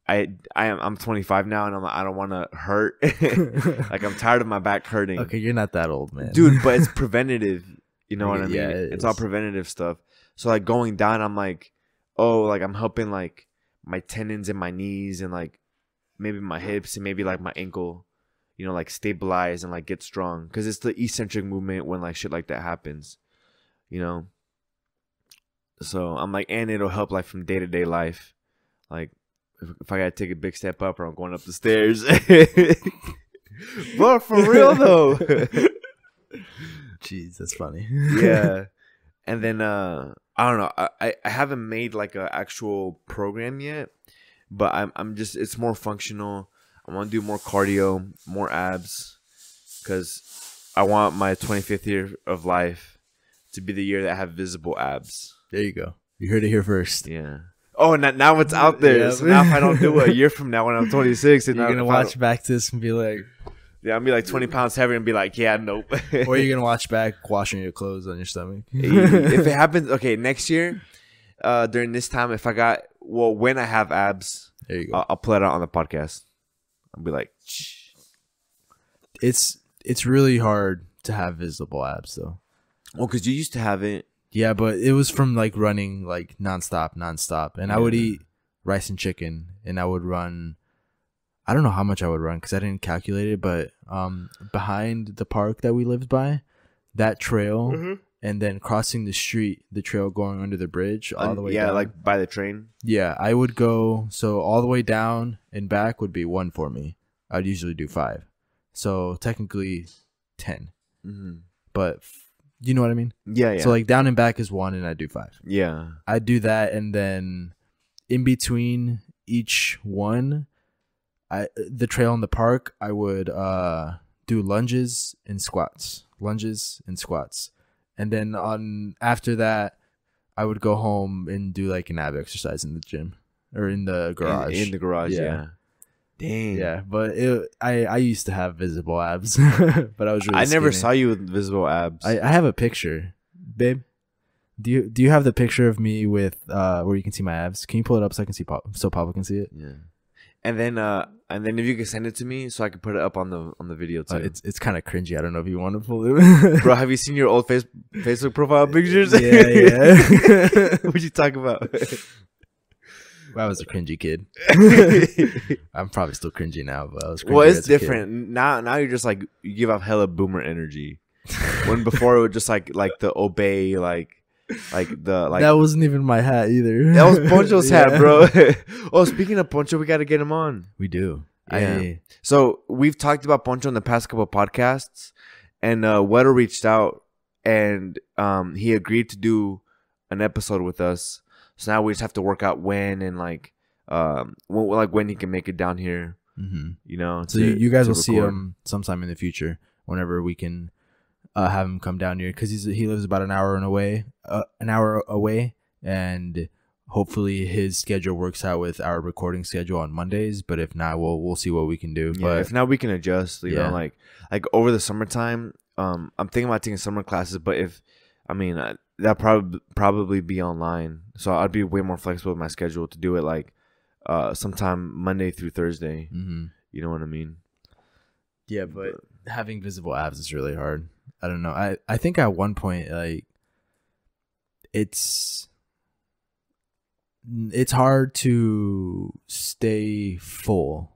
I I am I'm 25 now and I'm like, I don't want to hurt. like I'm tired of my back hurting. okay, you're not that old, man. Dude, but it's preventative. You know what I mean? Yeah, it it's all preventative stuff. So like going down, I'm like, oh, like I'm helping like my tendons and my knees and like maybe my hips and maybe like my ankle, you know, like stabilize and like get strong. Cause it's the eccentric movement when like shit like that happens, you know. So I'm like, and it'll help like from day to day life, like if, if I gotta take a big step up or I'm going up the stairs. but for real though. Jeez, that's funny. yeah and then uh i don't know I- i haven't made like an actual program yet but i'm i'm just it's more functional i want to do more cardio more abs because i want my 25th year of life to be the year that I have visible abs there you go. You heard it here first. yeah oh now, now it's out there Yeah. so now if i don't do it a year from now when i'm 26 and You're I- gonna I watch back this and be like, Yeah, I'll be like 20 pounds heavier and be like, yeah, nope. or you're gonna watch back washing your clothes on your stomach. if it happens, okay, next year, uh, during this time, if I got, well, when I have abs, there you go. I'll, I'll pull it out on the podcast. I'll be like, Shh. it's it's really hard to have visible abs though. well, because you used to have it. Yeah, but it was from like running like nonstop, nonstop, and I would eat rice and chicken, and I would run. I don't know how much I would run because I didn't calculate it, but um, behind the park that we lived by, that trail, and then crossing the street, the trail going under the bridge all the way yeah, down. like by the train. yeah, I would go so all the way down and back would be one for me. I'd usually do five, so technically ten, Mm-hmm. but f- you know what I mean. Yeah, yeah. So like down and back is one, and I do five. yeah. I do that, and then in between each one, I the trail in the park, I would uh do lunges and squats, lunges and squats, and then on after that, I would go home and do like an ab exercise in the gym or in the In- garage. In, the garage, Yeah. yeah. Dang. yeah, but it, I I used to have visible abs, but I was really I never skinny. saw you with visible abs. I, I have a picture, babe. Do you do you have the picture of me with uh where you can see my abs? Can you pull it up so I can see Pop, so Papa can see it? yeah. And then uh and then if you could send it to me so I could put it up on the on the video too. Uh, it's it's kind of cringy. I don't know if you want to pull it. Bro, have you seen your old face Facebook profile pictures? Yeah, yeah. what you talk about? I was a cringy kid. I'm probably still cringy now, but I was. Well, it's different now. Now you're just like you give off hella boomer energy. when before it was just like like the obey like like the like that wasn't even my hat either. that was Poncho's hat, bro. oh, speaking of Poncho, we got to get him on. We do. Yeah. I So we've talked about Poncho in the past couple podcasts, and uh, Weddle reached out and um, he agreed to do an episode with us. So now we just have to work out when and like um when, like when he can make it down here. mhm. You know. So to- you, guys will see him sometime in the future, whenever we can uh, have him come down here, because he's he lives about an hour and away, uh, an hour away, and hopefully his schedule works out with our recording schedule on Mondays. But if not, we'll we'll see what we can do. Yeah, but if not, we can adjust. You Yeah. know, like like over the summertime. Um, I'm thinking about taking summer classes, but if I mean uh, that probably probably be online, so I'd be way more flexible with my schedule to do it like uh sometime Monday through Thursday. hmm You know what I mean? yeah, but having visible abs is really hard. I don't know. I I think at one point like it's it's hard to stay full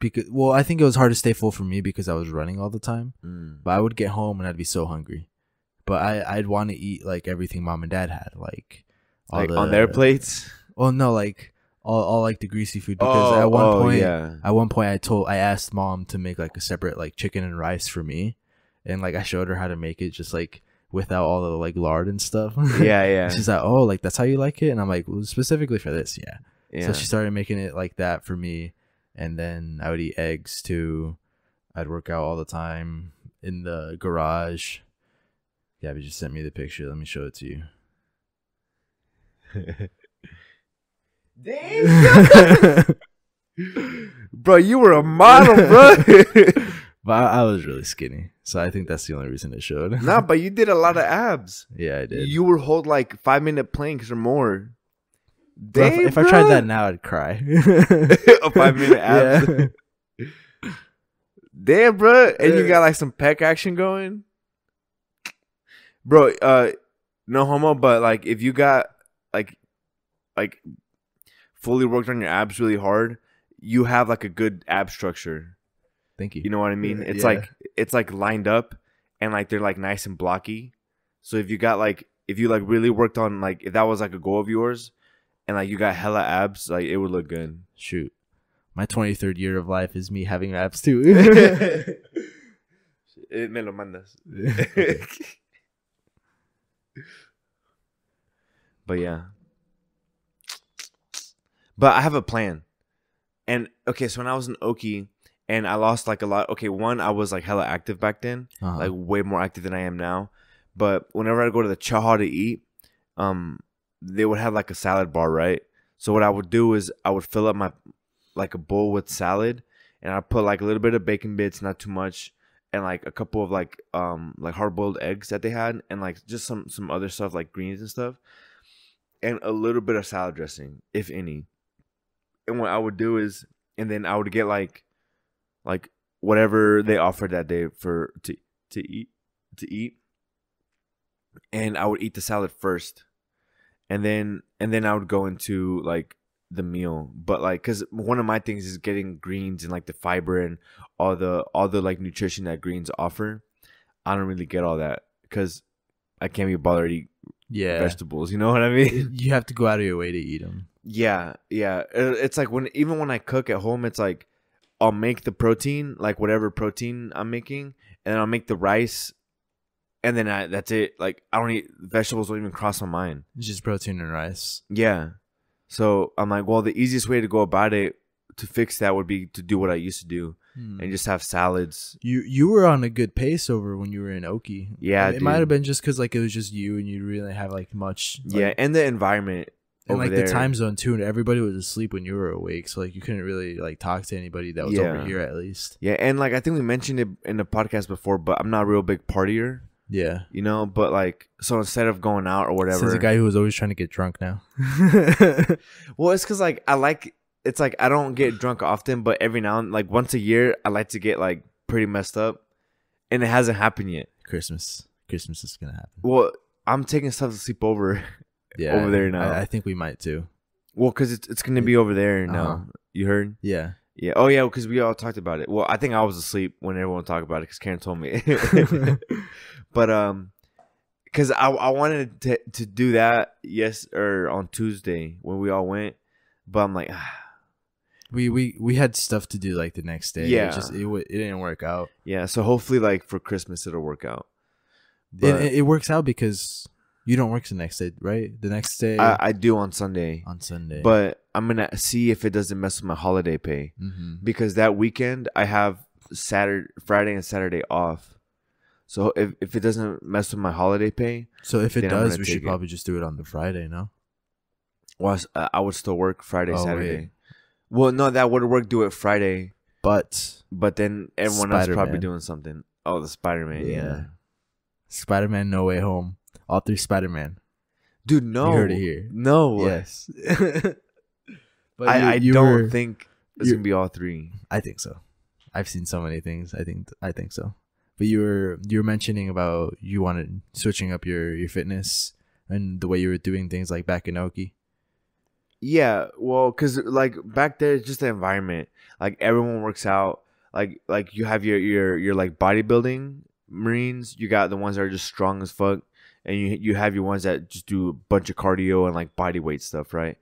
because well i think it was hard to stay full for me because i was running all the time Mm. but i would get home and i'd be so hungry but i i'd want to eat like everything mom and dad had like all Like the- on their plates. well no like all, all like the greasy food because at one oh, point yeah. at one point i told i asked mom to make like a separate like chicken and rice for me and like i showed her how to make it just like without all the like lard and stuff yeah, yeah, she's like oh like that's how you like it and i'm like well, specifically for this yeah. yeah. so she started making it like that for me and then i would eat eggs too i'd work out all the time in the garage gabby just sent me the picture let me show it to you Damn. bro, you were a model, bro. but I, I was really skinny so i think that's the only reason it showed nah, but you did a lot of abs. yeah i did You would hold like five minute planks or more. Bro, if, Dang, if I tried that now, I'd cry. a five minute abs. Yeah. Damn, bro. And you got like some pec action going. Bro, uh no homo, but like if you got like like fully worked on your abs really hard, you have like a good ab structure. Thank you. You know what I mean? Yeah. It's like it's like lined up and like they're like nice and blocky. So if you got like if you like really worked on like if that was like a goal of yours and like you got hella abs, like it would look good. Shoot. My 23rd year of life is me having abs too. Eh, Me lo mandas. but yeah. But I have a plan. And okay, so when I was in Oki and I lost like a lot. Okay, one, I was like hella active back then, Uh-huh. like way more active than I am now. But whenever I go to the chow hall to eat, um, they would have like a salad bar, right? So what I would do is I would fill up my like a bowl with salad, and I put like a little bit of bacon bits, not too much, and like a couple of like um like hard boiled eggs that they had, and like just some some other stuff like greens and stuff, and a little bit of salad dressing, if any. And what I would do is, and then I would get like, like whatever they offered that day for to to eat to eat, and I would eat the salad first, and then and then I would go into like the meal. But like because one of my things is getting greens and like the fiber and all the all the like nutrition that greens offer. I don't really get all that because i can't be bothered to eat Yeah. vegetables you know what i mean? You have to go out of your way to eat them. yeah yeah. It's like when even when i cook at home it's like i'll make the protein like whatever protein i'm making and then i'll make the rice and then I, that's it like i don't eat vegetables don't even cross my mind It's just protein and rice. Yeah. So I'm like, well, the easiest way to go about it to fix that would be to do what I used to do Hmm. and just have salads. You you were on a good pace over when you were in Oki. Yeah, it, it might have been just because like it was just you and you didn't really have like much. yeah, like- and the environment and like there. the time zone too, and everybody was asleep when you were awake, so like you couldn't really like talk to anybody that was over here at least. Yeah, and like I think we mentioned it in the podcast before, but I'm not a real big partier, Yeah, you know. But like, so instead of going out or whatever, Says a guy who was always trying to get drunk now. well, it's because like I like it's like I don't get drunk often, but every now and like once a year, I like to get like pretty messed up, and it hasn't happened yet. Christmas, Christmas is gonna happen. Well, I'm taking stuff to sleep over. Yeah, Over there now. I, I think we might too. Well, because it's it's gonna be over there now. Uh-huh. You heard? Yeah, Yeah. Oh yeah, because we all talked about it. Well, I think I was asleep when everyone talked about it because Karen told me. but um, because I I wanted to to do that yes or on Tuesday when we all went, but I'm like, ah, we we we had stuff to do like the next day. Yeah. it just it, it didn't work out. yeah. So hopefully, like for Christmas, it'll work out. It, it works out because you don't work the next day, right? The next day I, I do on Sunday, on Sunday. but I'm gonna see if it doesn't mess with my holiday pay hmm because that weekend I have Saturday, Friday, and Saturday off. So if, if it doesn't mess with my holiday pay, so if it does, we should it. probably just do it on the Friday. No, well, I uh, I would still work Friday, Oh, Saturday. wait. Well, no, that would work. Do it Friday, but but then everyone else probably doing something. Oh, the Spider Man, yeah. Spider Man No Way Home, all three Spider Man. Dude, no, heard it here. No, Yes, but I, you- I you don't were- think it's gonna be all three. I think so. I've seen so many things. I think I think so. But you were you were mentioning about you wanted switching up your your fitness and the way you were doing things like back in Oki. Yeah, well, cause like back there, it's just the environment. Like everyone works out. Like like you have your your your like bodybuilding Marines. You got the ones that are just strong as fuck, and you you have your ones that just do a bunch of cardio and like body weight stuff, right?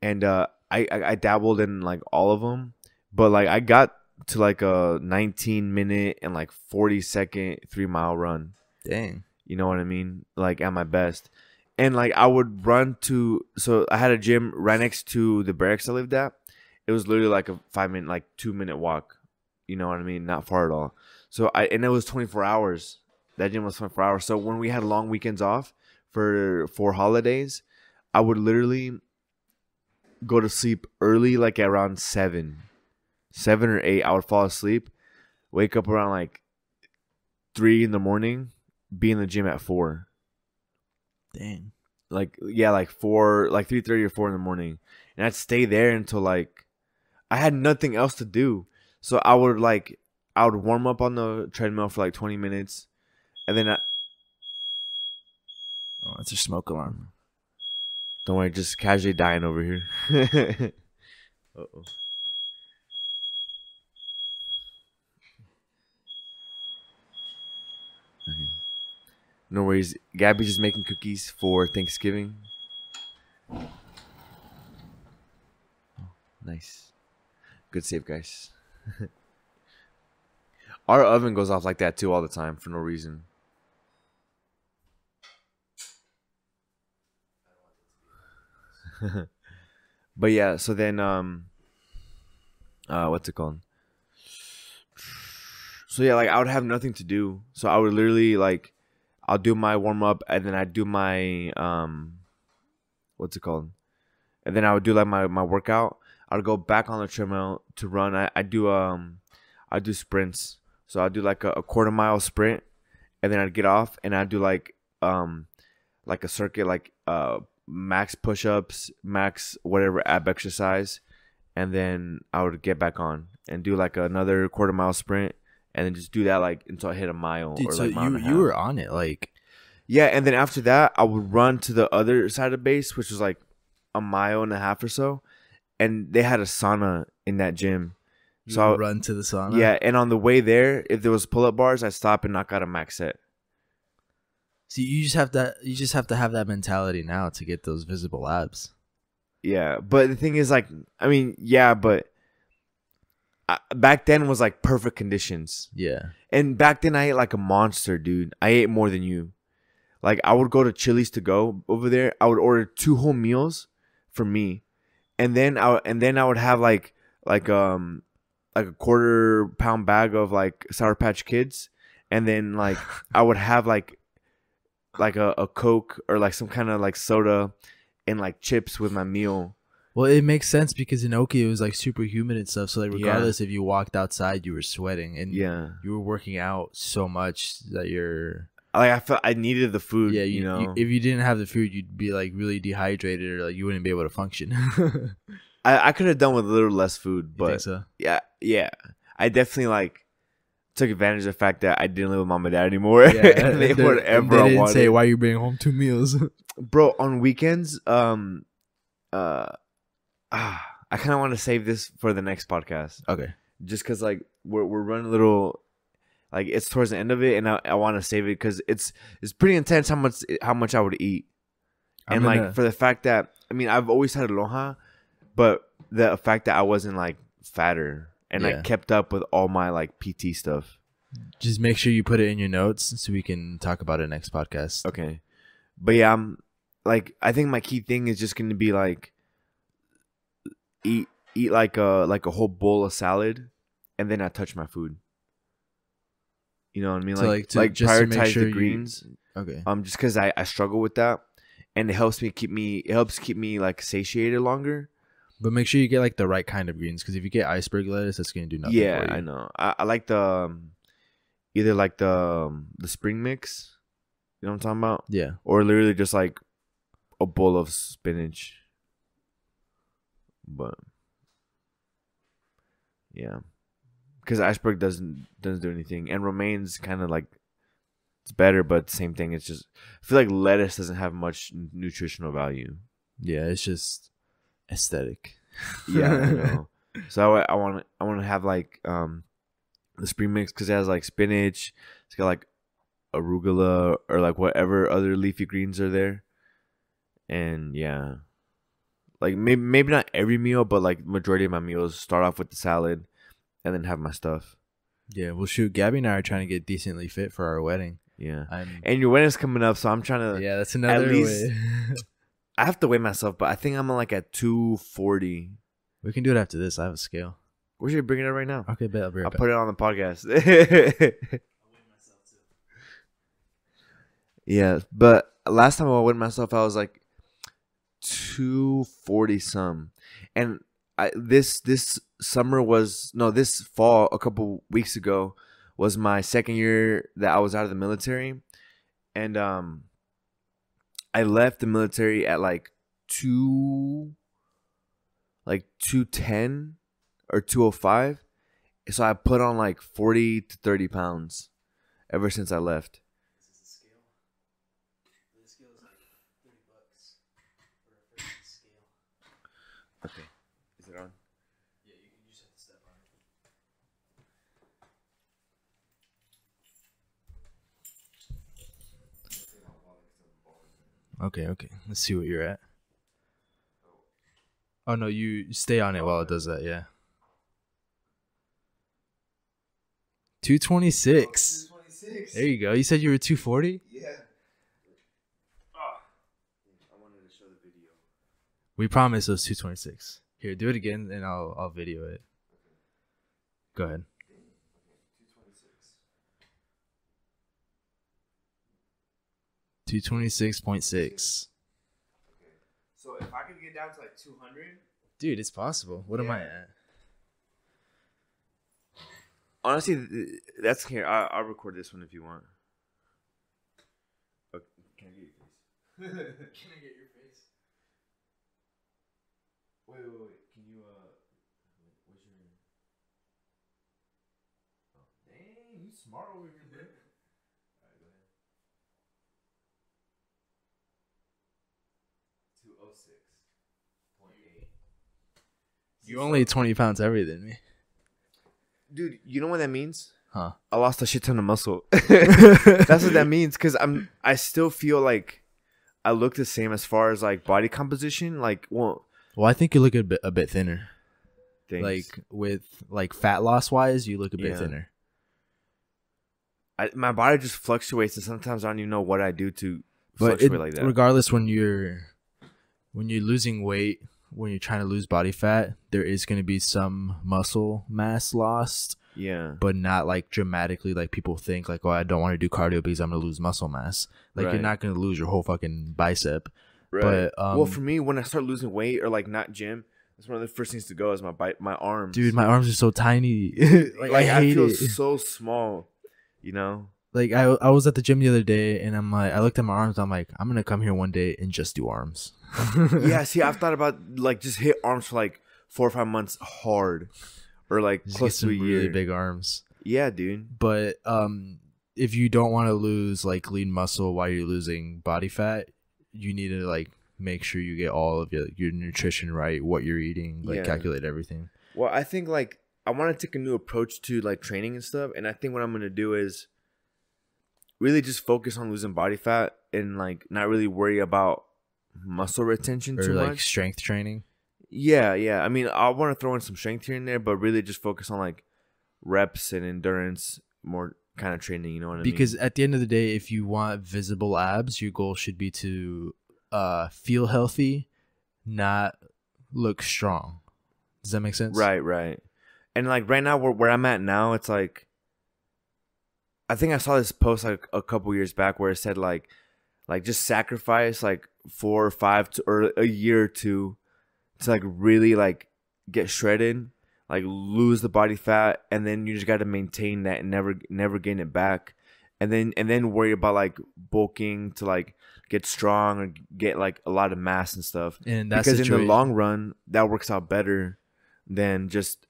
And uh, I I, I dabbled in like all of them, but like I got to like a 19 minute and like 40 second three mile run. Dang. You know what I mean? Like at my best. And like I would run to so I had a gym right next to the barracks I lived at. It was literally like a five minute, like two minute walk. You know what I mean? Not far at all. So I and it was twenty four hours. That gym was twenty four hours. So when we had long weekends off for for holidays, I would literally go to sleep early, like around seven, seven or eight. I would fall asleep, wake up around like three in the morning, be in the gym at four Dang. like yeah like four like 3.30 or 4 in the morning and i'd stay there until like i had nothing else to do so i would like i would warm up on the treadmill for like 20 minutes and then I, Oh, that's a smoke alarm. don't worry just casually dying over here Uh-oh. Okay. No worries. Gabby's just making cookies for Thanksgiving. Oh, nice. Good save, guys. Our oven goes off like that too all the time for no reason. but yeah, so then um uh what's it called? So yeah, like I would have nothing to do. So I would literally like I'll do my warm up and then I do my um what's it called? And then I would do like my my workout. I'd go back on the treadmill to run. I, I do um I do sprints. So I'd do like a, a quarter mile sprint and then I'd get off and I'd do like um like a circuit like uh max push ups, max whatever ab exercise, and then I would get back on and do like another quarter mile sprint and then just do that like until I hit a mile Dude, or so like mile you and a you were on it like Yeah, and then after that, I would run to the other side of base, which was like a mile and a half or so, and they had a sauna in that gym. you So I- would run to the sauna. Yeah, and on the way there, if there was pull up bars, I'd stop and knock out a max set. See, you just have to you just have to have that mentality now to get those visible abs. Yeah, but the thing is, like, I mean, yeah, but I, back then was like perfect conditions, Yeah. and back then I ate like a monster, dude. I ate more than you. Like, I would go to Chili's to go over there. I would order two whole meals for me, and then I and then I would have like like um like a quarter pound bag of like Sour Patch Kids, and then like I would have like like a, a Coke or like some kind of like soda and like chips with my meal. Well, it makes sense because in Oki it was like super humid and stuff. So like Yeah. regardless if you walked outside, you were sweating and Yeah, you were working out so much that you're like I felt I needed the food. yeah. you, You, know. you- if you didn't have the food, you'd be like really dehydrated or like you wouldn't be able to function. I, I could have done with a little less food, but so? yeah, yeah, I definitely like took advantage of the fact that I didn't live with mom and dad anymore. Yeah, and they they- whatever they didn't wanted. say why you bring home two meals. bro on weekends um uh ah, i kind of want to save this for the next podcast okay. just because like we're, we're running a little like it's towards the end of it and i, I want to save it because it's it's pretty intense how much how much i would eat and like gonna- for the fact that i mean i've always had aloha but the fact that i wasn't like fatter and Yeah. i kept up with all my like pt stuff Just make sure you put it in your notes so we can talk about it next podcast. Okay. But yeah, I'm like I think my key thing is just gonna be like eat eat like a like a whole bowl of salad and then I touch my food. You know what I mean? So, Like like, like, to- just to make prioritize sure the you- greens. Okay. Um just cause I, I struggle with that. And it helps me keep me it helps keep me like satiated longer. But make sure you get like the right kind of greens because if you get iceberg lettuce, that's gonna do nothing. yeah, for you. I know. I, I like the um, either like the um, the spring mix. You know what I'm talking about? Yeah. or literally just like a bowl of spinach. But yeah, because iceberg doesn't doesn't do anything, and romaine's kind of like it's better, but same thing. It's just I feel like lettuce doesn't have much n- nutritional value. Yeah, it's just aesthetic. Yeah, know. So I want I want to have like um the spring mix because it has like spinach. It's got like arugula or like whatever other leafy greens are there. And yeah, like maybe maybe not every meal, but like majority of my meals start off with the salad, and then have my stuff. Yeah, well, shoot, Gabby and I are trying to get decently fit for our wedding. Yeah, I'm. and your wedding's coming up, so I'm trying to. Yeah, that's another least- way. I have to weigh myself, but I think I'm like at two forty. we can do it after this. I have a scale. Where's you bring it right now? Okay, bet I'll be right I'll put it on the podcast. yeah, but last time I weighed myself, I was like two forty some, and I this this summer was no this fall a couple weeks ago was my second year that I was out of the military, and um, I left the military at like two, like two ten or two oh five so I put on like 40 to 30 pounds ever since I left. Okay, okay. Let's see what you're at. Oh no, you stay on it while it does that. Yeah. Two twenty six. There you go. You said you were two forty. Yeah. Ah. I wanted to show the video. We promised it was two twenty six. Here, do it again, and I'll I'll video it. Go ahead. 226.6. So if I could get down to like 200, Dude, it's possible. What am I at? Honestly, that's here. I, I'll record this one if you want. Okay, can I get your face? Can I get your face? Wait, wait, wait. Can you uh? What's your? Oh, dang, you smart over here, bro. Alright, go ahead. Two oh six point eight. You only twenty pounds heavier than me. dude. You know what that means? Huh. I lost a shit ton of muscle. That's what that means. Cause I'm, I still feel like I look the same as far as like body composition. Like, well, Well, I think you look a bit a bit thinner. things. Like with like fat loss wise, you look a bit Yeah. thinner. I, my body just fluctuates, and sometimes I don't even know what I do to But fluctuate it, like that. regardless, when you're when you're losing weight, when you're trying to lose body fat, there is going to be some muscle mass lost, yeah, but not like dramatically like people think. Like, oh, I don't want to do cardio because I'm going to lose muscle mass. Like, Right. you're not going to lose your whole fucking bicep. right. but, well, um, for me, when I start losing weight or like not gym, that's one of the first things to go is my bite, my arms. Dude, my arms are so tiny. like, like I I, feel it. so small. You know? Like I, I was at the gym the other day and I'm like I looked at my arms I'm like I'm gonna come here one day and just do arms. yeah. See, I've thought about like just hit arms for like four or five months hard, or like Just get close some to a year. really big arms. Yeah, dude. But um if you don't want to lose like lean muscle while you're losing body fat, you need to like make sure you get all of your your nutrition right, what you're eating, like Yeah. calculate everything. Well, I think like I want to take a new approach to like training and stuff, and I think what I'm gonna do is really just focus on losing body fat and like not really worry about muscle retention Or too like much. strength training. Yeah, yeah. I mean, I want to throw in some strength here and there, but really just focus on like reps and endurance, more kind of training. You know what I mean? because at the end of the day if you want visible abs your goal should be to uh feel healthy not look strong does that make sense Right, right. And like right now, where where I'm at now, it's like I think I saw this post like a couple years back where it said like like just sacrifice like four or five to, or a year or two to like really like get shredded, like lose the body fat, and then you just got to maintain that and never never gain it back, and then and then worry about like bulking to like get strong or get like a lot of mass and stuff. And that's because in the long run that works out better than just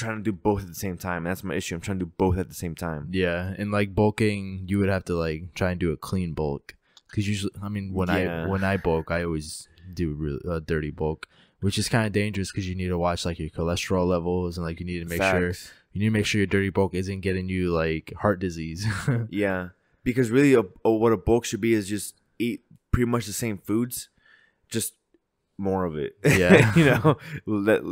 trying to do both at the same time. That's my issue. I'm trying to do both at the same time. Yeah and like bulking you would have to like try and do a clean bulk. Because usually i mean when Yeah. i when i bulk i always do real uh, dirty bulk which is kind of dangerous because you need to watch like your cholesterol levels and like you need to make sure you need to make sure your dirty bulk isn't getting you like heart disease. Yeah because really a, a, what a bulk should be is just eat pretty much the same foods just more of it. Yeah. you know? Let,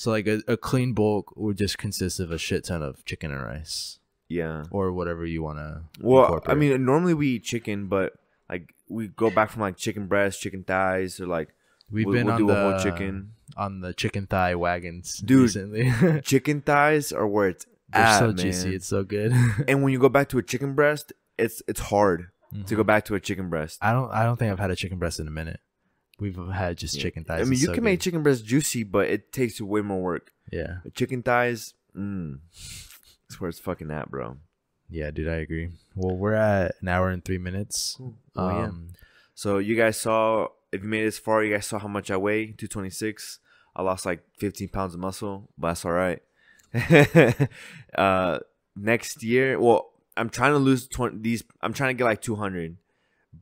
So like a, a clean bulk would just consist of a shit ton of chicken and rice yeah or whatever you want to. well i mean normally we eat chicken but like we go back from like chicken breast chicken thighs or like we've we'll, been we'll on do the chicken on the chicken thigh wagons Dude, recently. chicken thighs are where it's They're at, so man. juicy. It's so good. and when you go back to a chicken breast, it's it's hard Mm-hmm. to go back to a chicken breast. I don't. I don't think I've had a chicken breast in a minute. We've had just Yeah. chicken thighs. I mean, you so can make chicken breast juicy, but it takes you way more work. Yeah, But chicken thighs, mm, that's where it's fucking at, bro. yeah, dude. I agree. Well, we're at an hour and three minutes. Oh, yeah. Um, So you guys saw, if you made it this far, you guys saw how much I weigh, two twenty six. I lost like fifteen pounds of muscle, but that's all right. uh, next year, well, I'm trying to lose twenty. These, I'm trying to get like two hundred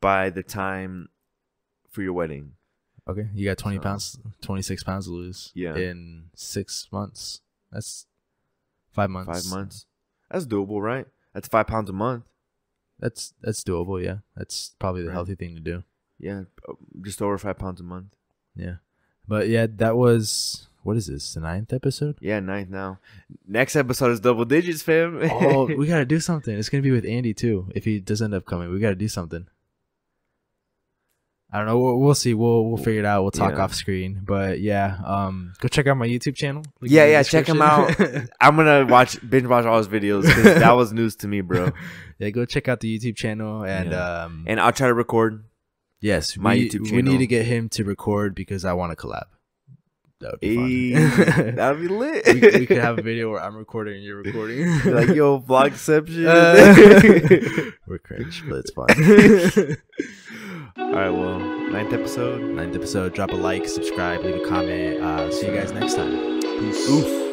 by the time for your wedding. Okay, you got twenty So- pounds, twenty six pounds to lose. Yeah. in six months. That's five months. Five months. That's doable, right? That's five pounds a month. That's that's doable. Yeah, that's probably the Right. healthy thing to do. Yeah, uh, just over five pounds a month. Yeah, but yeah, that was what is this? The ninth episode. Yeah, ninth now. Next episode is double digits, fam. oh, we gotta do something. It's gonna be with Andy too. If he does end up coming, we gotta do something. I don't know. We'll, we'll see. We'll we'll figure it out. We'll talk Yeah. off screen. But yeah, um, go check out my YouTube channel. Link Yeah, yeah, check him out. I'm gonna watch binge watch all his videos that was news to me, bro. yeah, go check out the YouTube channel and Yeah. um, And I'll try to record. yes, my we, YouTube We need to get him to record because I want to collab. That would be Hey, that'd be lit. we, we could have a video where I'm recording and you're recording. like yo, vlogception. Uh, we're cringe, but it's fun. All right, well, ninth episode. Ninth episode. Drop a like, subscribe, leave a comment. Uh, see you guys next time. Peace. Oof.